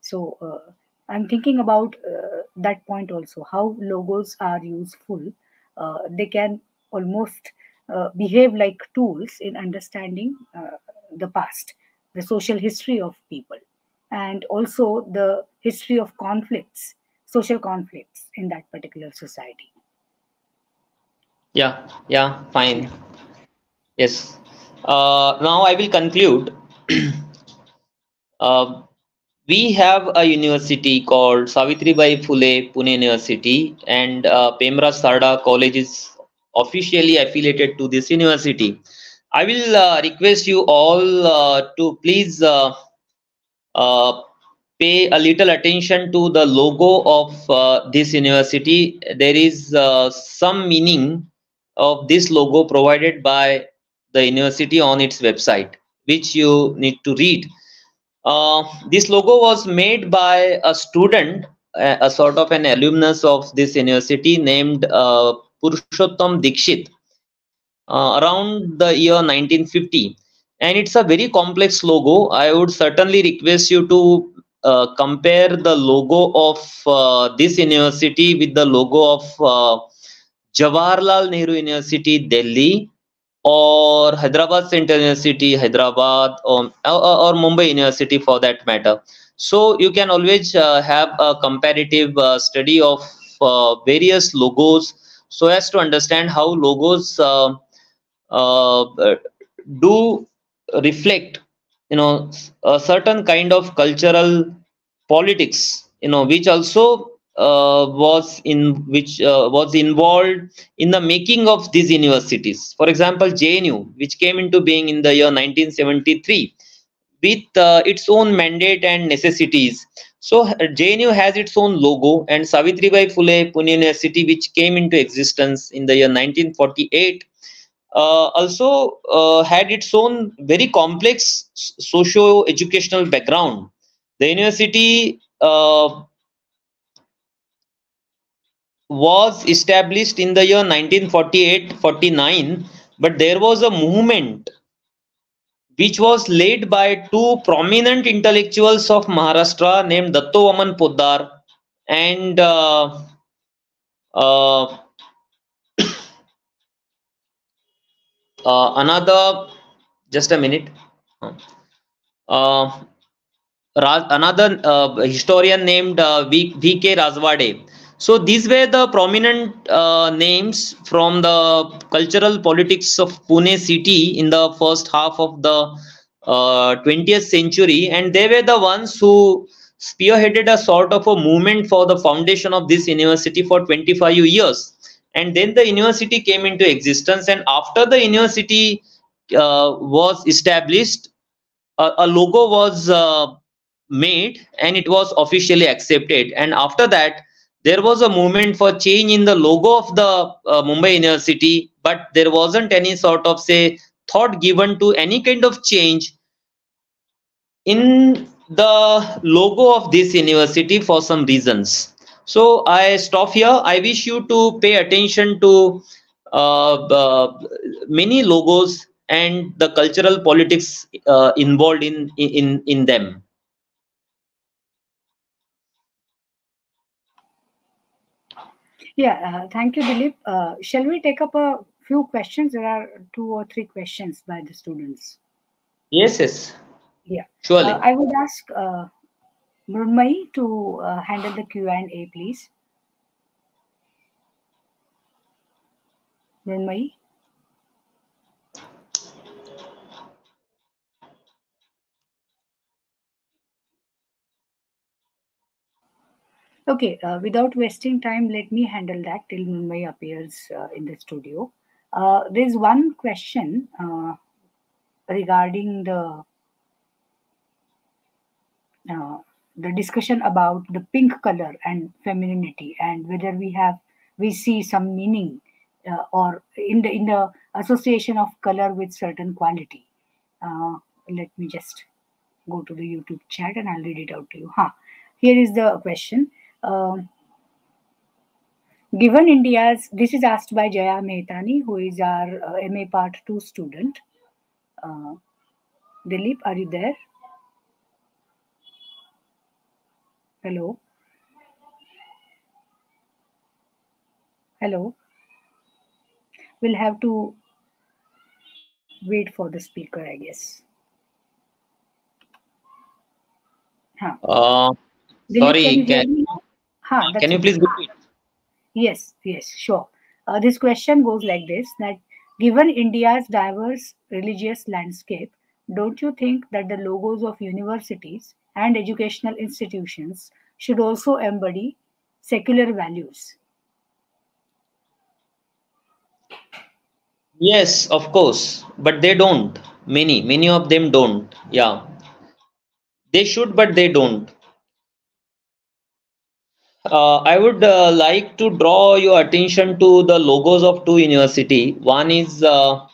So uh, I'm thinking about uh, that point also. How logos are useful. Uh, they can almost uh, behave like tools in understanding uh, the past, the social history of people, and also the history of conflicts, social conflicts in that particular society. Yeah, yeah, fine. Yes. Uh, now I will conclude. <clears throat> uh, we have a university called Savitribai Phule Pune University, and uh, Pemraj Sarda College is officially affiliated to this university. I will uh, request you all uh, to please uh, uh pay a little attention to the logo of uh, this university. There is uh, some meaning of this logo provided by the university on its website, which you need to read. This logo was made by a student, a, a, sort of an alumnus of this university named Purushottam Dikshit uh, around the year 1950 and it's a very complex logo. I would certainly request you to uh, compare the logo of uh, this university with the logo of uh, jawaharlal nehru university delhi or Hyderabad Central University, Hyderabad, or, or, or Mumbai University for that matter. So you can always uh, have a comparative uh, study of uh, various logos so as to understand how logos uh, uh, do reflect, you know, a certain kind of cultural politics, you know, which also uh, was in which uh, was involved in the making of these universities. For example, JNU, which came into being in the year 1973 with uh, its own mandate and necessities. So JNU has its own logo and Savitribai Phule Pune University, which came into existence in the year 1948, uh, also uh, had its own very complex socio-educational background. The university uh, was established in the year 1948-49, but there was a movement which was led by two prominent intellectuals of Maharashtra named Datto Vaman Potdar and uh, uh, <coughs> uh, another, just a minute, uh, another uh, historian named uh, v, V.K. Rajwade. So these were the prominent uh, names from the cultural politics of Pune city in the first half of the uh, 20th century, and they were the ones who spearheaded a sort of a movement for the foundation of this university for 25 years. And then the university came into existence, and after the university uh, was established, a, logo was uh, made and it was officially accepted. And after that, there was a movement for change in the logo of the uh, Mumbai University, but there wasn't any sort of say thought given to any kind of change in the logo of this university for some reasons. So I stop here. I wish you to pay attention to uh, uh, many logos and the cultural politics uh, involved in, in, in them. Yeah, uh, thank you, Dilip. Uh, shall we take up a few questions? There are two or three questions by the students. Yes, yes. Yeah. Surely. Uh, I would ask uh, Mrunmai to uh, handle the Q&A, please. Mrunmai? Okay, uh, without wasting time, let me handle that till Mumbai appears uh, in the studio. Uh, there's one question uh, regarding the uh, the discussion about the pink color and femininity and whether we have we see some meaning uh, or in the in the association of color with certain quality. let me just go to the YouTube chat and I'll read it out to you. Huh. Here is the question. Um, given India's, this is asked by Jaya Mehtani, who is our uh, MA Part 2 student. Uh, Dilip, are you there? Hello? Hello? We'll have to wait for the speaker, I guess. Huh. Uh, Dilip, sorry, can you hear can- me now? Huh, can you please repeat? Yes, yes, sure. Uh, this question goes like this that given India's diverse religious landscape, don't you think that the logos of universities and educational institutions should also embody secular values? Yes, of course, but they don't. Many, many of them don't. Yeah, they should, but they don't. Uh, I would uh, like to draw your attention to the logos of two university. One is uh,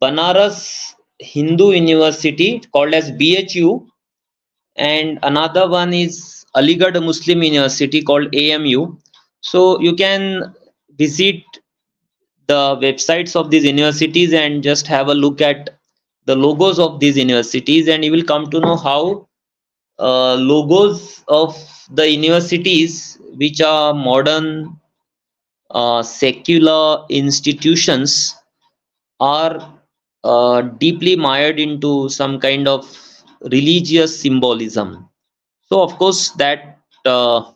Banaras Hindu University called as BHU, and another one is Aligarh Muslim University called AMU. So you can visit the websites of these universities and just have a look at the logos of these universities, and you will come to know how uh, logos of the universities which are modern uh, secular institutions are uh, deeply mired into some kind of religious symbolism. So, of course, that uh,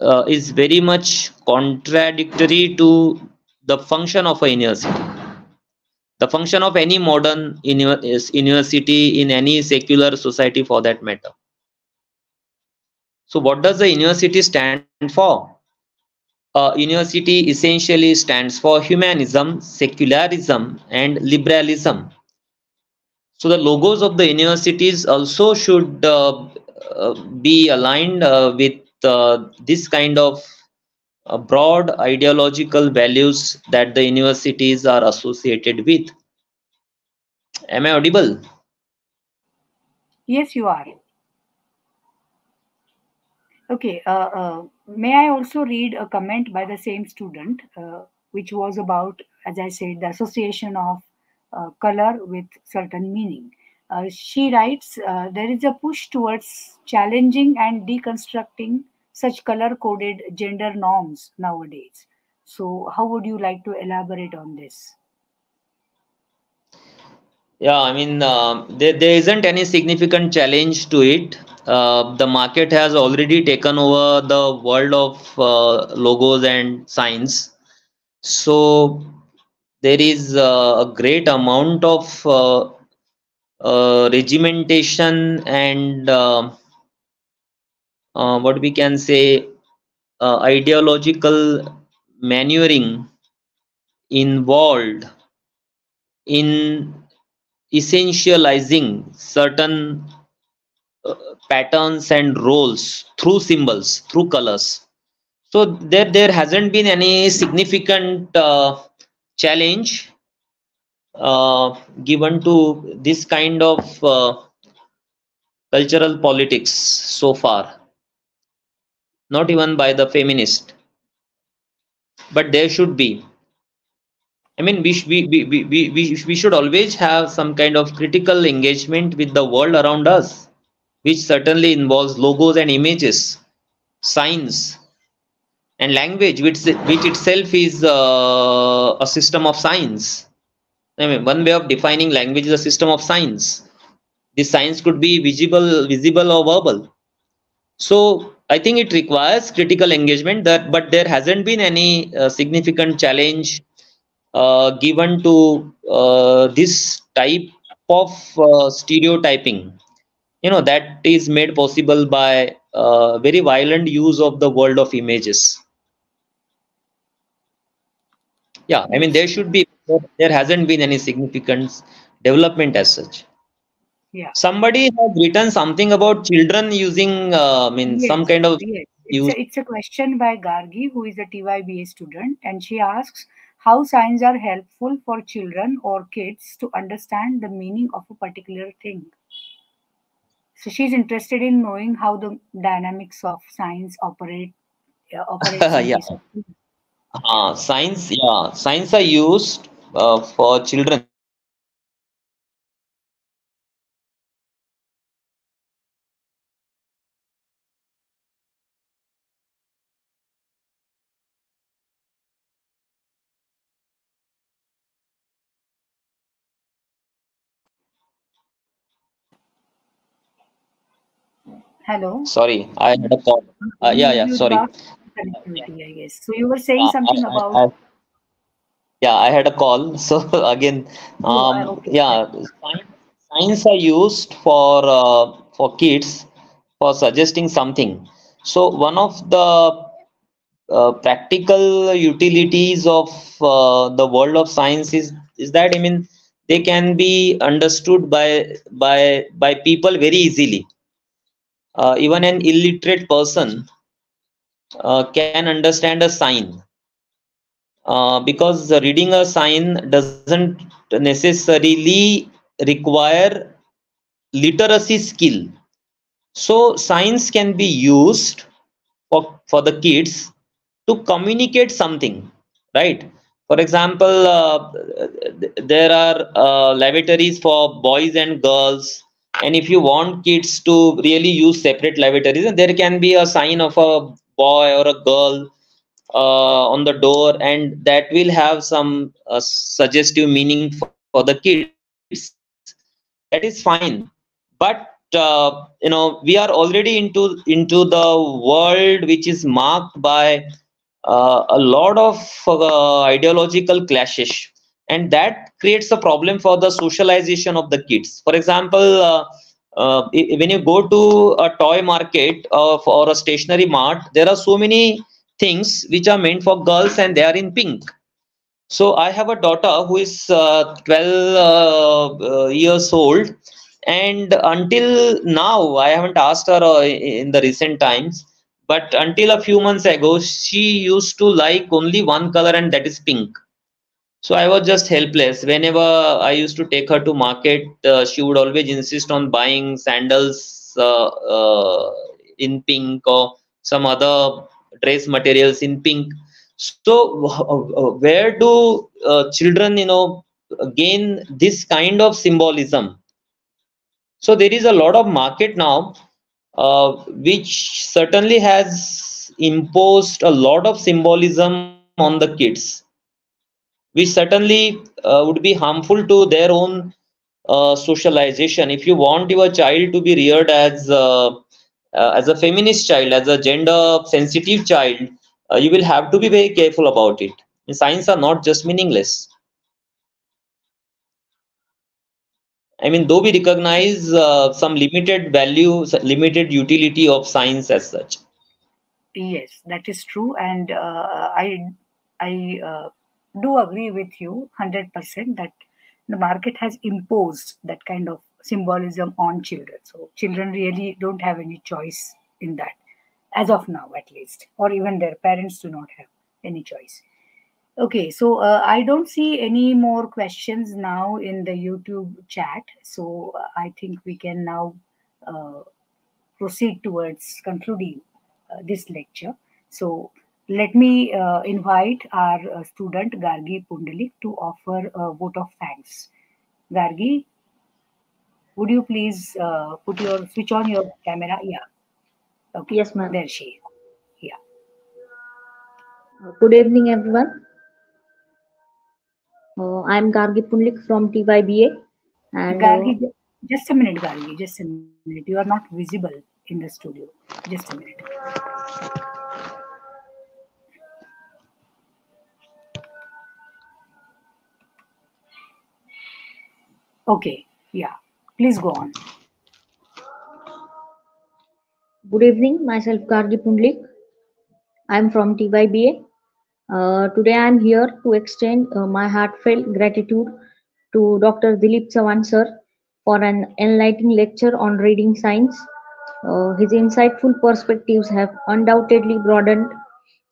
uh, is very much contradictory to the function of a university. The function of any modern university in any secular society for that matter. So, what does the university stand for? Uh, university essentially stands for humanism, secularism, and liberalism. So, the logos of the universities also should uh, uh, be aligned uh, with uh, this kind of broad ideological values that the universities are associated with. Am I audible? Yes, you are. Okay, uh, uh, may I also read a comment by the same student, uh, which was about, as I said, the association of uh, color with certain meaning. Uh, she writes, uh, there is a push towards challenging and deconstructing such color coded gender norms nowadays. So, how would you like to elaborate on this? Yeah, I mean, uh, there, there isn't any significant challenge to it. Uh, the market has already taken over the world of uh, logos and signs. So there is uh, a great amount of uh, uh, regimentation and uh, what we can say uh, ideological manuring involved in essentializing certain uh, patterns and roles through symbols through colors. So there there hasn't been any significant uh, challenge uh, given to this kind of uh, cultural politics so far not even by the feminist but there should be I mean, we, we, we, we, we, we should always have some kind of critical engagement with the world around us, which certainly involves logos and images, signs, and language, which, which itself is uh, a system of signs. I mean, one way of defining language is a system of signs. This signs could be visible, visible or verbal. So I think it requires critical engagement. That, but there hasn't been any uh, significant challenge uh, given to uh, this type of uh, stereotyping you know that is made possible by uh, very violent use of the world of images yeah i mean there should be there hasn't been any significant development as such Yeah. somebody has written something about children using uh, i mean some kind of yes. It's a, it's a question by Gargi, who is a TYBA student, and she asks how signs are helpful for children or kids to understand the meaning of a particular thing. So she's interested in knowing how the dynamics of signs operate uh, operates yeah <laughs> uh, signs yeah signs are used uh, for children Hello. sorry i had a call uh, yeah yeah sorry connectivity, I guess. So you were saying uh, something I, I, about I, yeah i had a call <laughs> so again oh, um okay. yeah sign- signs are used for uh, for kids for suggesting something so one of the uh, practical utilities of uh, the world of science is is that i mean they can be understood by by by people very easily uh, even an illiterate person uh, can understand a sign. Uh, because reading a sign doesn't necessarily require literacy skill. So signs can be used for, for the kids to communicate something right? For example uh, there are uh, lavatories for boys and girls and if you want kids to really use separate lavatories there can be a sign of a boy or a girl uh, on the door and that will have some uh, suggestive meaning for, for, the kids. That is fine. But uh, you know we are already into into the world which is marked by uh, a lot of uh, ideological clashes. And that creates a problem for the socialization of the kids. For example uh, uh, when you go to a toy market uh, or a stationery mart there are so many things which are meant for girls and they are in pink. So i have a daughter who is uh, 12 uh, uh, years old and until now i haven't asked her in the recent times but until a few months ago she used to like only one color and that is pink so i was just helpless. Whenever i used to take her to market uh, she would always insist on buying sandals uh, uh, in pink or some other dress materials in pink. So where do uh, children you know gain this kind of symbolism? So there is a lot of market now uh, which certainly has imposed a lot of symbolism on the kids which certainly uh, would be harmful to their own uh, socialization. If you want your child to be reared as uh, uh, as a feminist child as a gender sensitive child uh, you will have to be very careful about it. Signs are not just meaningless. I mean though we recognize uh, some limited value limited utility of science as such. Yes that is true. And i i do agree with you 100% that the market has imposed that kind of symbolism on children. So children really don't have any choice in that, as of now at least, or even their parents do not have any choice. Okay, so uh, I don't see any more questions now in the YouTube chat. So I think we can now uh, proceed towards concluding uh, this lecture. So let me uh, invite our uh, student Gargi Pundalik to offer a vote of thanks. Gargi, would you please uh, put your switch on your camera? Yeah. Okay. Yes, ma'am. There she is. Yeah. Uh, good evening, everyone. Uh, I'm Gargi Pundalik from TYBA. And Gargi, just a minute, Gargi. Just a minute. You are not visible in the studio. Just a minute. Okay, yeah. Please go on. Good evening, myself Gargi Pundlik. I'm from TYBA. Uh, today I'm here to extend uh, my heartfelt gratitude to Dr. Dilip Chavan sir for an enlightening lecture on reading signs. Uh, his insightful perspectives have undoubtedly broadened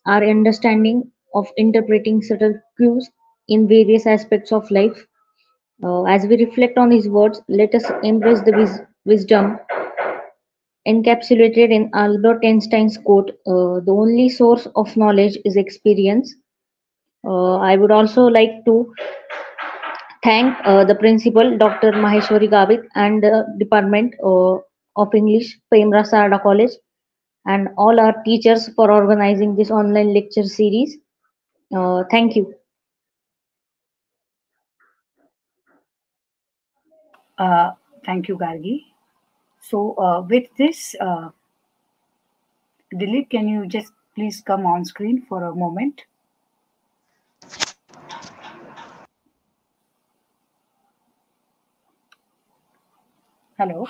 our understanding of interpreting subtle cues in various aspects of life uh, as we reflect on his words, let us embrace the wis wisdom encapsulated in Albert Einstein's quote, uh, the only source of knowledge is experience. Uh, I would also like to thank uh, the principal, Dr. Maheshwari Gavit, and the Department uh, of English, Pemraj Sarda College, and all our teachers for organizing this online lecture series. Uh, thank you. Uh, thank you, Gargi. So uh, with this, uh, Dilip, can you just please come on screen for a moment? Hello.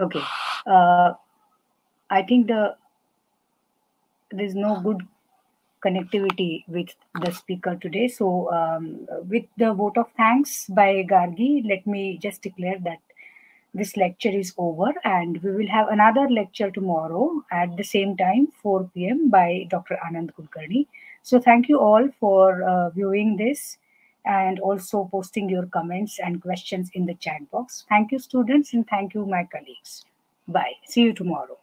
Okay. Uh, I think the there's no good connectivity with the speaker today. So, um, with the vote of thanks by Gargi, let me just declare that this lecture is over and we will have another lecture tomorrow at the same time, 4 p.m. by Dr. Anand Kulkarni. So, thank you all for uh, viewing this and also posting your comments and questions in the chat box. Thank you, students, and thank you, my colleagues. Bye. See you tomorrow.